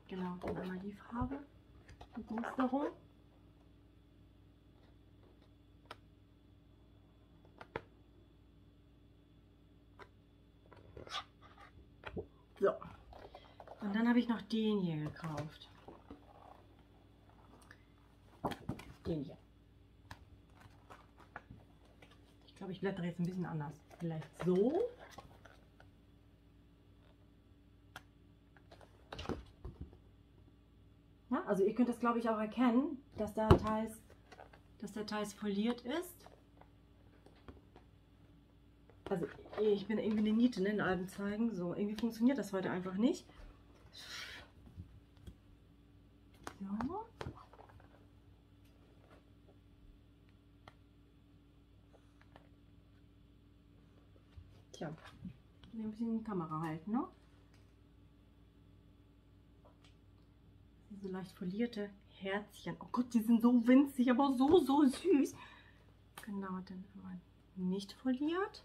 S1: Genau, einmal die Farbe, die Musterung. So. Und dann habe ich noch den hier gekauft. Den hier. Ich glaube, ich blättere jetzt ein bisschen anders. Vielleicht so. Ja, also ihr könnt das, glaube ich, auch erkennen, dass der teils, dass der teils foliert ist. Also ich bin irgendwie eine Niete ne, in Alben zeigen. So, irgendwie funktioniert das heute einfach nicht. So. Tja, ein bisschen Kamera halten, ne? So leicht folierte Herzchen. Oh Gott, die sind so winzig, aber so, so süß. Genau, dann nicht foliert.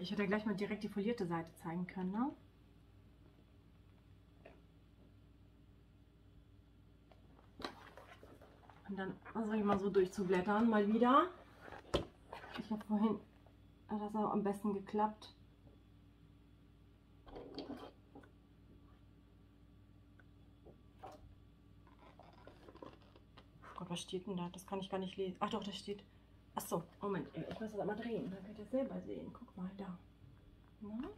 S1: Ich hätte gleich mal direkt die folierte Seite zeigen können, ne? Und dann versuche ich mal so durchzublättern, mal wieder. Ich habe vorhin, hat das auch am besten geklappt. Oh Gott, was steht denn da? Das kann ich gar nicht lesen. Ach doch, da steht Achso, Moment, ich muss das einmal drehen, dann könnt ihr es selber sehen. Guck mal da. Na?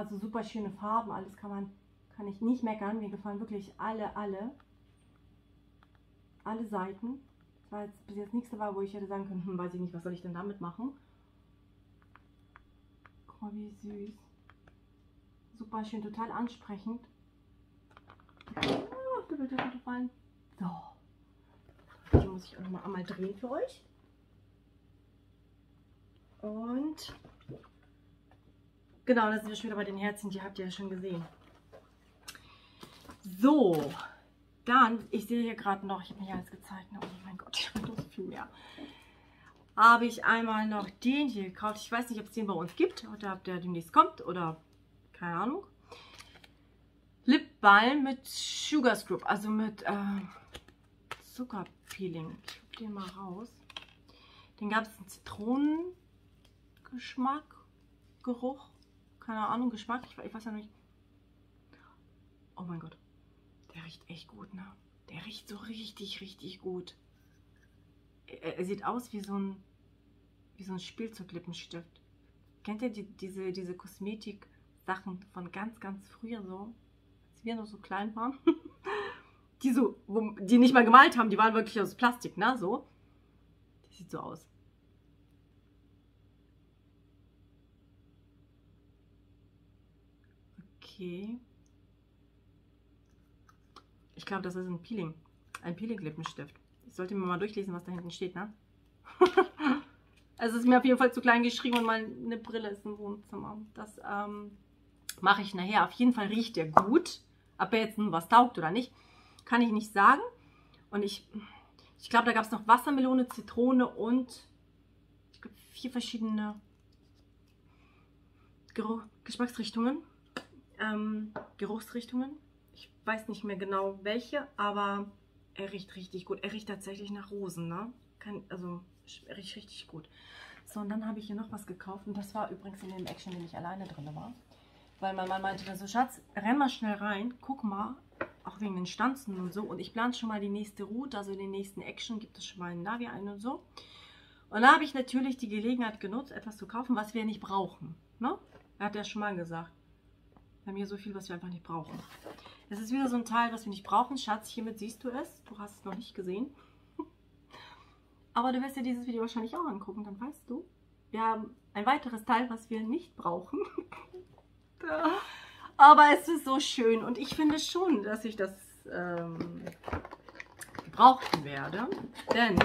S1: Also super schöne Farben, alles kann man, kann ich nicht meckern. Mir gefallen wirklich alle, alle, alle Seiten. Das war jetzt bis jetzt nichts dabei, wo ich hätte sagen können, hm, weiß ich nicht, was soll ich denn damit machen. Oh, wie süß. Super schön, total ansprechend. Oh, der wird dir gefallen. So. Die muss ich auch noch mal einmal drehen für euch. Und genau, da sind wir schon wieder bei den Herzen. Die habt ihr ja schon gesehen. So, dann, ich sehe hier gerade noch, ich habe mir alles gezeigt. Ne? Oh mein Gott, [laughs] ich habe noch so viel mehr habe ich einmal noch den hier gekauft. Ich weiß nicht, ob es den bei uns gibt oder ob der demnächst kommt oder keine Ahnung. Lipbalm mit Sugar Scrub, also mit äh, Zuckerpeeling. Ich hole den mal raus. Den gab es einen Zitronengeschmack, Geruch, keine Ahnung, Geschmack, ich, ich weiß ja nicht. Oh mein Gott, der riecht echt gut, ne? Der riecht so richtig, richtig gut. Er, er sieht aus wie so ein wie so ein Spielzeuglippenstift. Kennt ihr die, diese, diese Kosmetik-Sachen von ganz, ganz früher so, als wir noch so klein waren? [laughs] die so, wo, die nicht mal gemalt haben, die waren wirklich aus Plastik, ne? So. Die sieht so aus. Okay. Ich glaube, das ist ein Peeling. Ein Peeling-Lippenstift. Ich sollte mir mal durchlesen, was da hinten steht, ne? [laughs] Also es ist mir auf jeden Fall zu klein geschrieben und meine Brille ist im Wohnzimmer. Das ähm, mache ich nachher. Auf jeden Fall riecht der gut. Ob er jetzt nun was taugt oder nicht, kann ich nicht sagen. Und ich, ich glaube, da gab es noch Wassermelone, Zitrone und vier verschiedene Geschmacksrichtungen. Ähm, Geruchsrichtungen. Ich weiß nicht mehr genau welche, aber er riecht richtig gut. Er riecht tatsächlich nach Rosen, ne? Kann, also riecht richtig gut. So, und dann habe ich hier noch was gekauft. Und das war übrigens in dem Action, den ich alleine drin war. Weil mein Mann meinte dann so, Schatz, renn mal schnell rein, guck mal, auch wegen den Stanzen und so. Und ich plane schon mal die nächste Route, also den nächsten Action, gibt es schon mal einen Navi ein und so. Und da habe ich natürlich die Gelegenheit genutzt, etwas zu kaufen, was wir nicht brauchen. Ne? Er hat ja schon mal gesagt. Haben hier so viel, was wir einfach nicht brauchen. Es ist wieder so ein Teil, was wir nicht brauchen. Schatz, hiermit siehst du es. Du hast es noch nicht gesehen. [laughs] Aber du wirst dir dieses Video wahrscheinlich auch angucken, dann weißt du, wir haben ein weiteres Teil, was wir nicht brauchen. [laughs] Aber es ist so schön und ich finde schon, dass ich das ähm, brauchen werde. Denn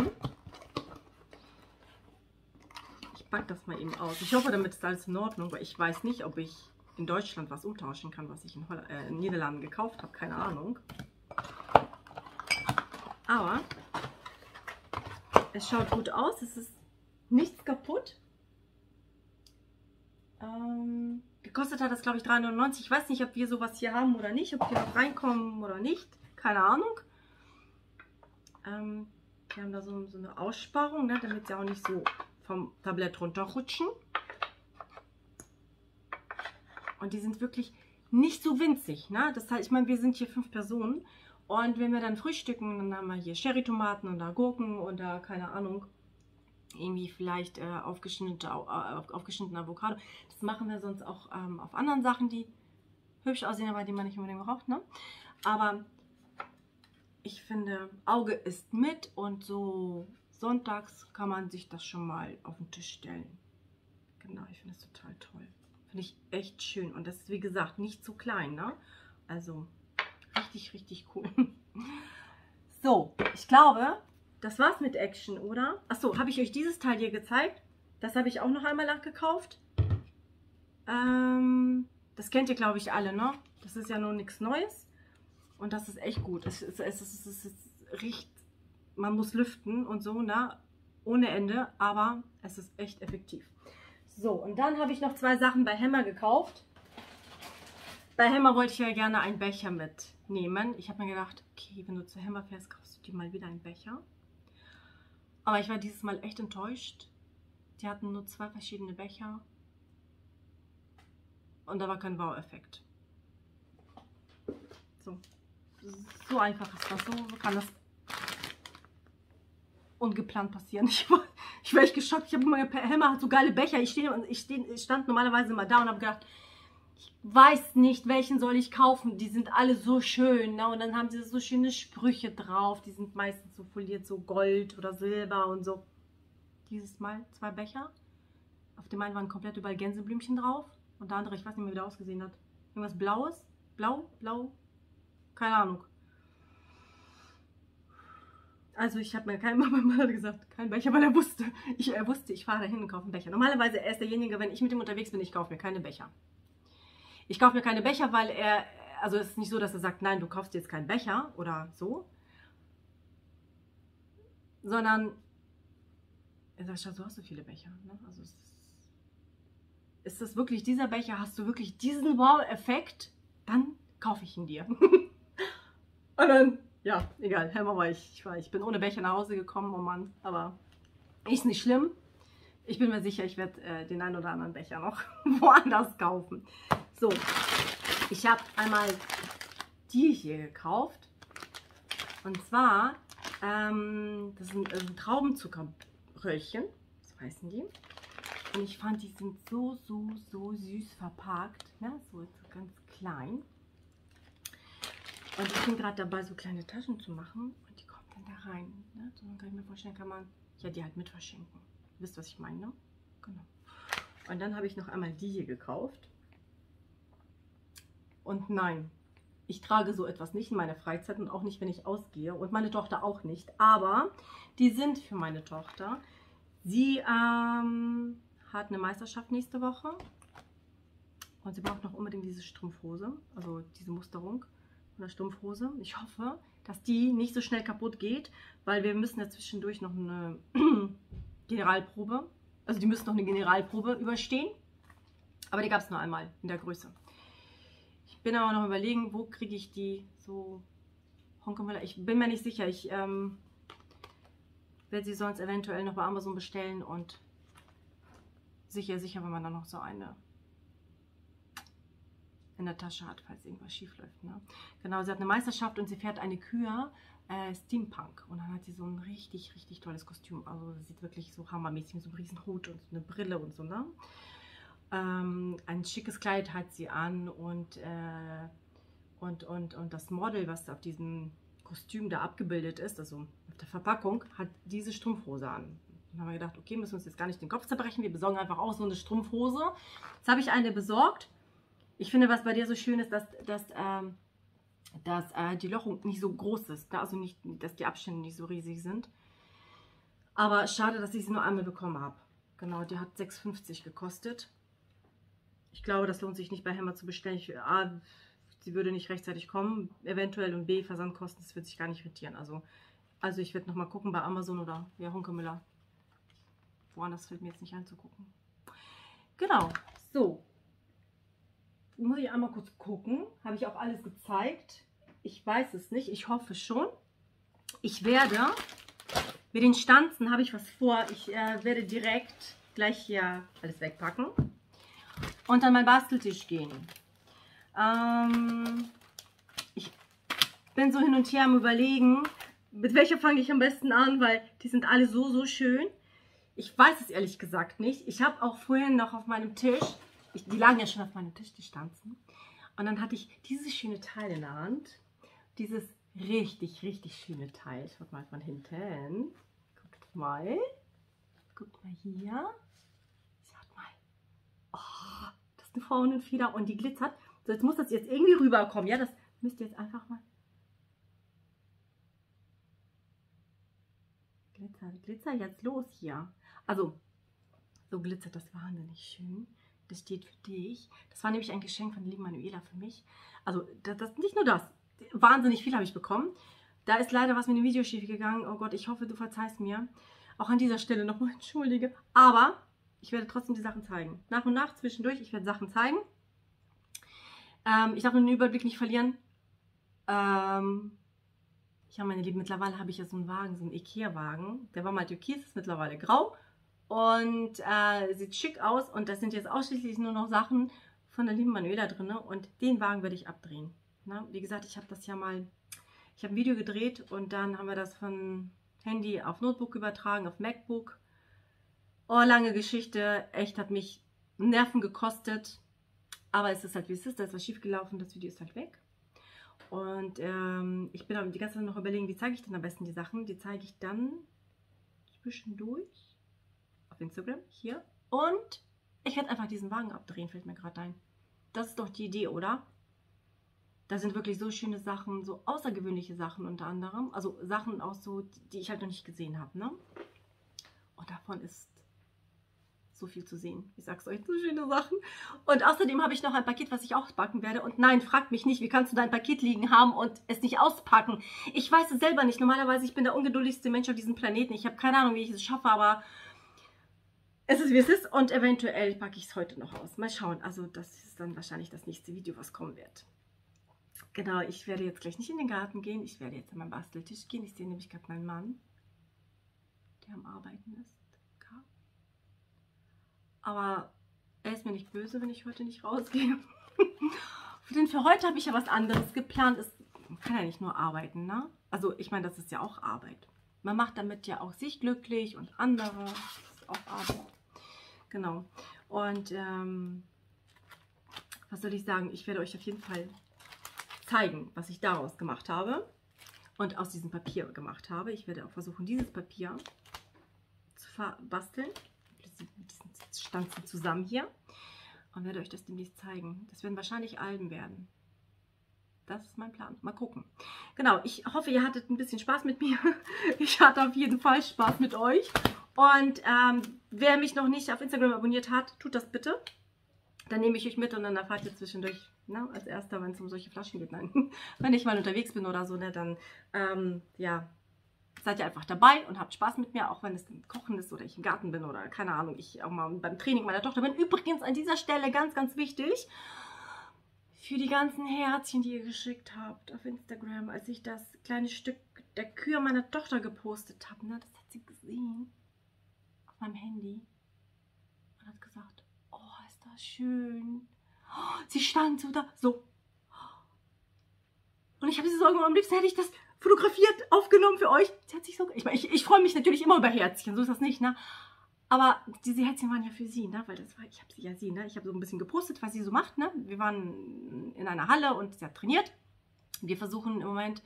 S1: ich packe das mal eben aus. Ich hoffe, damit ist alles in Ordnung, weil ich weiß nicht, ob ich in Deutschland was umtauschen kann, was ich in, Holl äh, in Niederlanden gekauft habe. Keine Ahnung. Aber es schaut gut aus. Es ist nichts kaputt. Ähm, gekostet hat das, glaube ich, 3,99. Ich weiß nicht, ob wir sowas hier haben oder nicht. Ob wir noch reinkommen oder nicht. Keine Ahnung. Ähm, wir haben da so, so eine Aussparung, ne, damit sie auch nicht so vom Tablett runterrutschen. Und die sind wirklich nicht so winzig. Ne? Das heißt, ich meine, wir sind hier fünf Personen. Und wenn wir dann frühstücken, dann haben wir hier Sherry-Tomaten oder Gurken oder keine Ahnung, irgendwie vielleicht äh, aufgeschnittene, äh, aufgeschnittene Avocado. Das machen wir sonst auch ähm, auf anderen Sachen, die hübsch aussehen, aber die man nicht unbedingt braucht. Ne? Aber ich finde, Auge ist mit und so sonntags kann man sich das schon mal auf den Tisch stellen. Genau, ich finde das total toll. Finde ich echt schön. Und das ist, wie gesagt, nicht zu klein, ne? Also, richtig, richtig cool. [laughs] So, ich glaube, das war's mit Action, oder? Achso, habe ich euch dieses Teil hier gezeigt? Das habe ich auch noch einmal nachgekauft. Ähm, das kennt ihr, glaube ich, alle, ne? Das ist ja nur nichts Neues. Und das ist echt gut. Es, es, es, es, es, es riecht, man muss lüften und so, ne? Ohne Ende, aber es ist echt effektiv. So, und dann habe ich noch zwei Sachen bei Hammer gekauft. Bei Hammer wollte ich ja gerne einen Becher mitnehmen. Ich habe mir gedacht, okay, wenn du zu Hammer fährst, kaufst du dir mal wieder einen Becher. Aber ich war dieses Mal echt enttäuscht. Die hatten nur zwei verschiedene Becher. Und da war kein Wow-Effekt. So. So einfach ist das. So kann das ungeplant passieren. [laughs] Ich ich war echt geschockt. Ich habe immer Helmer hat so geile Becher. Ich, steh, ich, steh, ich stand normalerweise immer da und habe gedacht, ich weiß nicht, welchen soll ich kaufen. Die sind alle so schön. Ne? Und dann haben sie so schöne Sprüche drauf. Die sind meistens so foliert, so Gold oder Silber und so. Dieses Mal zwei Becher. Auf dem einen waren komplett überall Gänseblümchen drauf. Und der andere, ich weiß nicht mehr, wie der ausgesehen hat. Irgendwas Blaues? Blau? Blau? Keine Ahnung. Also ich habe mir kein [laughs] Mama mal gesagt, kein Becher, weil er wusste, ich, er wusste, ich fahre dahin und kaufe einen Becher. Normalerweise er ist derjenige, wenn ich mit ihm unterwegs bin, ich kaufe mir keine Becher. Ich kaufe mir keine Becher, weil er, also es ist nicht so, dass er sagt, nein, du kaufst jetzt keinen Becher oder so, sondern er sagt, Schatz, du hast so viele Becher. Ne? Also ist, ist das wirklich dieser Becher? Hast du wirklich diesen Wow-Effekt? Dann kaufe ich ihn dir. [laughs] und dann ja, egal, Helmer war ich. Ich, war, ich bin ohne Becher nach Hause gekommen, oh Mann. Aber ist nicht schlimm. Ich bin mir sicher, ich werde äh, den einen oder anderen Becher noch [laughs] woanders kaufen. So, ich habe einmal die hier gekauft. Und zwar, ähm, das sind, das sind Traubenzuckerröllchen. So heißen die. Und ich fand, die sind so, so, so süß verpackt. Ne? So ganz klein. Und ich bin gerade dabei, so kleine Taschen zu machen. Und die kommen dann da rein. Ne? So, dann kann ich mir vorstellen, kann man ja die halt mit verschenken. Wisst, was ich meine? Ne? Genau. Und dann habe ich noch einmal die hier gekauft. Und nein, ich trage so etwas nicht in meiner Freizeit und auch nicht, wenn ich ausgehe. Und meine Tochter auch nicht. Aber die sind für meine Tochter. Sie ähm, hat eine Meisterschaft nächste Woche. Und sie braucht noch unbedingt diese Strumpfhose, also diese Musterung oder Strumpfhose. Ich hoffe, dass die nicht so schnell kaputt geht, weil wir müssen ja zwischendurch noch eine [clears throat] Generalprobe, also die müssen noch eine Generalprobe überstehen. Aber die gab es nur einmal in der Größe. Ich bin aber noch überlegen, wo kriege ich die so Hongkong Ich bin mir nicht sicher. Ich ähm, werde sie sonst eventuell noch bei Amazon bestellen und sicher, sicher, wenn man dann noch so eine in der Tasche hat, falls irgendwas schief läuft. Ne? Genau, sie hat eine Meisterschaft und sie fährt eine Kür äh, Steampunk. Und dann hat sie so ein richtig, richtig tolles Kostüm. Also sie sieht wirklich so hammermäßig mit so einem riesen Hut und eine Brille und so. Ne? Ähm, ein schickes Kleid hat sie an und, äh, und, und, und das Model, was auf diesem Kostüm da abgebildet ist, also auf der Verpackung, hat diese Strumpfhose an. Dann haben wir gedacht, okay, müssen wir uns jetzt gar nicht den Kopf zerbrechen, wir besorgen einfach auch so eine Strumpfhose. Jetzt habe ich eine besorgt Ich finde, was bei dir so schön ist, dass, dass, ähm, dass äh, die Lochung nicht so groß ist. Ne? Also nicht, dass die Abstände nicht so riesig sind. Aber schade, dass ich sie nur einmal bekommen habe. Genau, die hat 6,50 gekostet. Ich glaube, das lohnt sich nicht bei Hammer zu bestellen. Ich, A, sie würde nicht rechtzeitig kommen, eventuell und B, Versandkosten, das wird sich gar nicht rentieren. Also, also ich werde nochmal gucken bei Amazon oder ja, Hunkemüller. Woanders fällt mir jetzt nicht einzugucken. Genau, so. Muss ich einmal kurz gucken. Habe ich auch alles gezeigt? Ich weiß es nicht. Ich hoffe schon. Ich werde mit den Stanzen habe ich was vor. Ich äh, werde direkt gleich hier alles wegpacken und an meinen Basteltisch gehen. Ähm, ich bin so hin und her am überlegen, mit welcher fange ich am besten an, weil die sind alle so, so schön. Ich weiß es ehrlich gesagt nicht. Ich habe auch vorhin noch auf meinem Tisch, ich, die lagen ja schon auf meinem Tisch, die Stanzen. Und dann hatte ich dieses schöne Teil in der Hand. Dieses richtig, richtig schöne Teil. Schaut mal von hinten. Guckt mal. Guckt mal hier. Schaut mal. Oh, das ist eine Frauenfeder und die glitzert. So, jetzt muss das jetzt irgendwie rüberkommen. Ja, das müsst ihr jetzt einfach mal. Glitzer, Glitzer jetzt los hier. Also, so glitzert das wahnsinnig schön. Das steht für dich. Das war nämlich ein Geschenk von lieben Manuela für mich. Also, das, das nicht nur das. Wahnsinnig viel habe ich bekommen. Da ist leider was mit dem Video schief gegangen. Oh Gott, ich hoffe, du verzeihst mir. Auch an dieser Stelle nochmal [laughs] entschuldige. Aber ich werde trotzdem die Sachen zeigen. Nach und nach, zwischendurch, ich werde Sachen zeigen. Ähm, ich darf nur den Überblick nicht verlieren. Ähm, ja, meine Lieben, mittlerweile habe ich ja so einen Wagen, so einen Ikea-Wagen. Der war mal türkis, ist mittlerweile grau und äh, sieht schick aus. Und das sind jetzt ausschließlich nur noch Sachen von der lieben Manuela drin. Und den Wagen werde ich abdrehen. Na, wie gesagt, ich habe das ja mal, ich habe ein Video gedreht und dann haben wir das von Handy auf Notebook übertragen, auf MacBook. Oh, lange Geschichte. Echt hat mich Nerven gekostet. Aber es ist halt wie es ist, da ist was schief gelaufen, das Video ist halt weg. Und ähm, ich bin die ganze Zeit noch überlegen, wie zeige ich denn am besten die Sachen. Die zeige ich dann zwischendurch auf Instagram, hier. Und ich werde einfach diesen Wagen abdrehen, fällt mir gerade ein. Das ist doch die Idee, oder? Da sind wirklich so schöne Sachen, so außergewöhnliche Sachen unter anderem. Also Sachen auch so, die ich halt noch nicht gesehen habe, ne? Und davon ist so viel zu sehen. Ich sag's euch, so schöne Sachen. Und außerdem habe ich noch ein Paket, was ich auspacken werde. Und nein, fragt mich nicht, wie kannst du dein Paket liegen haben und es nicht auspacken? Ich weiß es selber nicht. Normalerweise, ich bin der ungeduldigste Mensch auf diesem Planeten. Ich habe keine Ahnung, wie ich es schaffe, aber es ist, wie es ist. Und eventuell packe ich es heute noch aus. Mal schauen. Also das ist dann wahrscheinlich das nächste Video, was kommen wird. Genau, ich werde jetzt gleich nicht in den Garten gehen. Ich werde jetzt an meinen Basteltisch gehen. Ich sehe nämlich gerade meinen Mann, der am Arbeiten ist. Aber er ist mir nicht böse, wenn ich heute nicht rausgehe. [laughs] Denn für heute habe ich ja was anderes geplant. Es, kann ja nicht nur arbeiten, ne? Also ich meine, das ist ja auch Arbeit. Man macht damit ja auch sich glücklich und andere. Das ist auch Arbeit. Genau. Und ähm, was soll ich sagen? Ich werde euch auf jeden Fall zeigen, was ich daraus gemacht habe und aus diesem Papier gemacht habe. Ich werde auch versuchen, dieses Papier zu basteln diesen Stanzen zusammen hier und werde euch das demnächst zeigen. Das werden wahrscheinlich Alben werden. Das ist mein Plan. Mal gucken. Genau, ich hoffe, ihr hattet ein bisschen Spaß mit mir. [laughs] Ich hatte auf jeden Fall Spaß mit euch. Und ähm, wer mich noch nicht auf Instagram abonniert hat, tut das bitte. Dann nehme ich euch mit und dann erfahrt ihr zwischendurch ne, als erster, wenn es um solche Flaschen geht. Nein, [laughs] wenn ich mal unterwegs bin oder so, ne, dann ähm, ja, seid ihr einfach dabei und habt Spaß mit mir, auch wenn es Kochen ist oder ich im Garten bin oder keine Ahnung, ich auch mal beim Training meiner Tochter bin. Übrigens an dieser Stelle ganz, ganz wichtig, für die ganzen Herzchen, die ihr geschickt habt auf Instagram, als ich das kleine Stück der Kür meiner Tochter gepostet habe, ne, das hat sie gesehen auf meinem Handy und hat gesagt, oh, ist das schön. Oh, sie stand so da, so. Und ich habe sie so am liebsten hätte ich das fotografiert, aufgenommen für euch. Sie hat sich so, ich, ich, ich freue mich natürlich immer über Herzchen, so ist das nicht, ne? Aber diese Herzchen waren ja für sie, ne? Weil das war, ich habe sie ja sie, ne? Ich habe so ein bisschen gepostet, was sie so macht, ne? Wir waren in einer Halle und sie hat trainiert. Wir versuchen im Moment,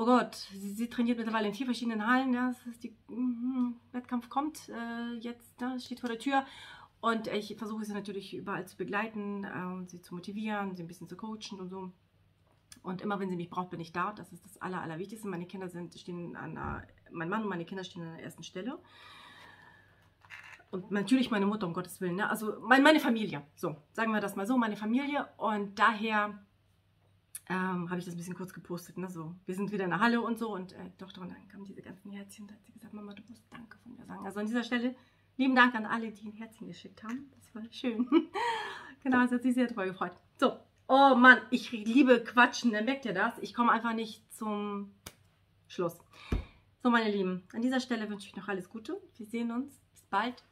S1: oh Gott, sie, sie trainiert mittlerweile in vier verschiedenen Hallen, ja? Das ist die, mm, Wettkampf kommt äh, jetzt, ne? Steht vor der Tür. Und ich versuche sie natürlich überall zu begleiten, ähm, sie zu motivieren, sie ein bisschen zu coachen und so. Und immer wenn sie mich braucht, bin ich da. Das ist das Aller, Allerwichtigste. Meine Kinder sind, stehen an der, mein Mann und meine Kinder stehen an der ersten Stelle. Und natürlich meine Mutter, um Gottes Willen. Ne? Also mein, meine Familie. So, sagen wir das mal so, meine Familie. Und daher ähm, habe ich das ein bisschen kurz gepostet. Ne? So, wir sind wieder in der Halle und so. Und äh, Tochter, und dann kamen diese ganzen Herzchen. Da hat sie gesagt, Mama, du musst Danke von mir sagen. Also an dieser Stelle lieben Dank an alle, die ein Herzchen geschickt haben. Das war schön. [laughs] genau, das hat sich sehr toll gefreut. So, oh Mann, ich liebe Quatschen. Dann merkt ihr das. Ich komme einfach nicht zum Schluss. So, meine Lieben, an dieser Stelle wünsche ich noch alles Gute. Wir sehen uns. Bis bald.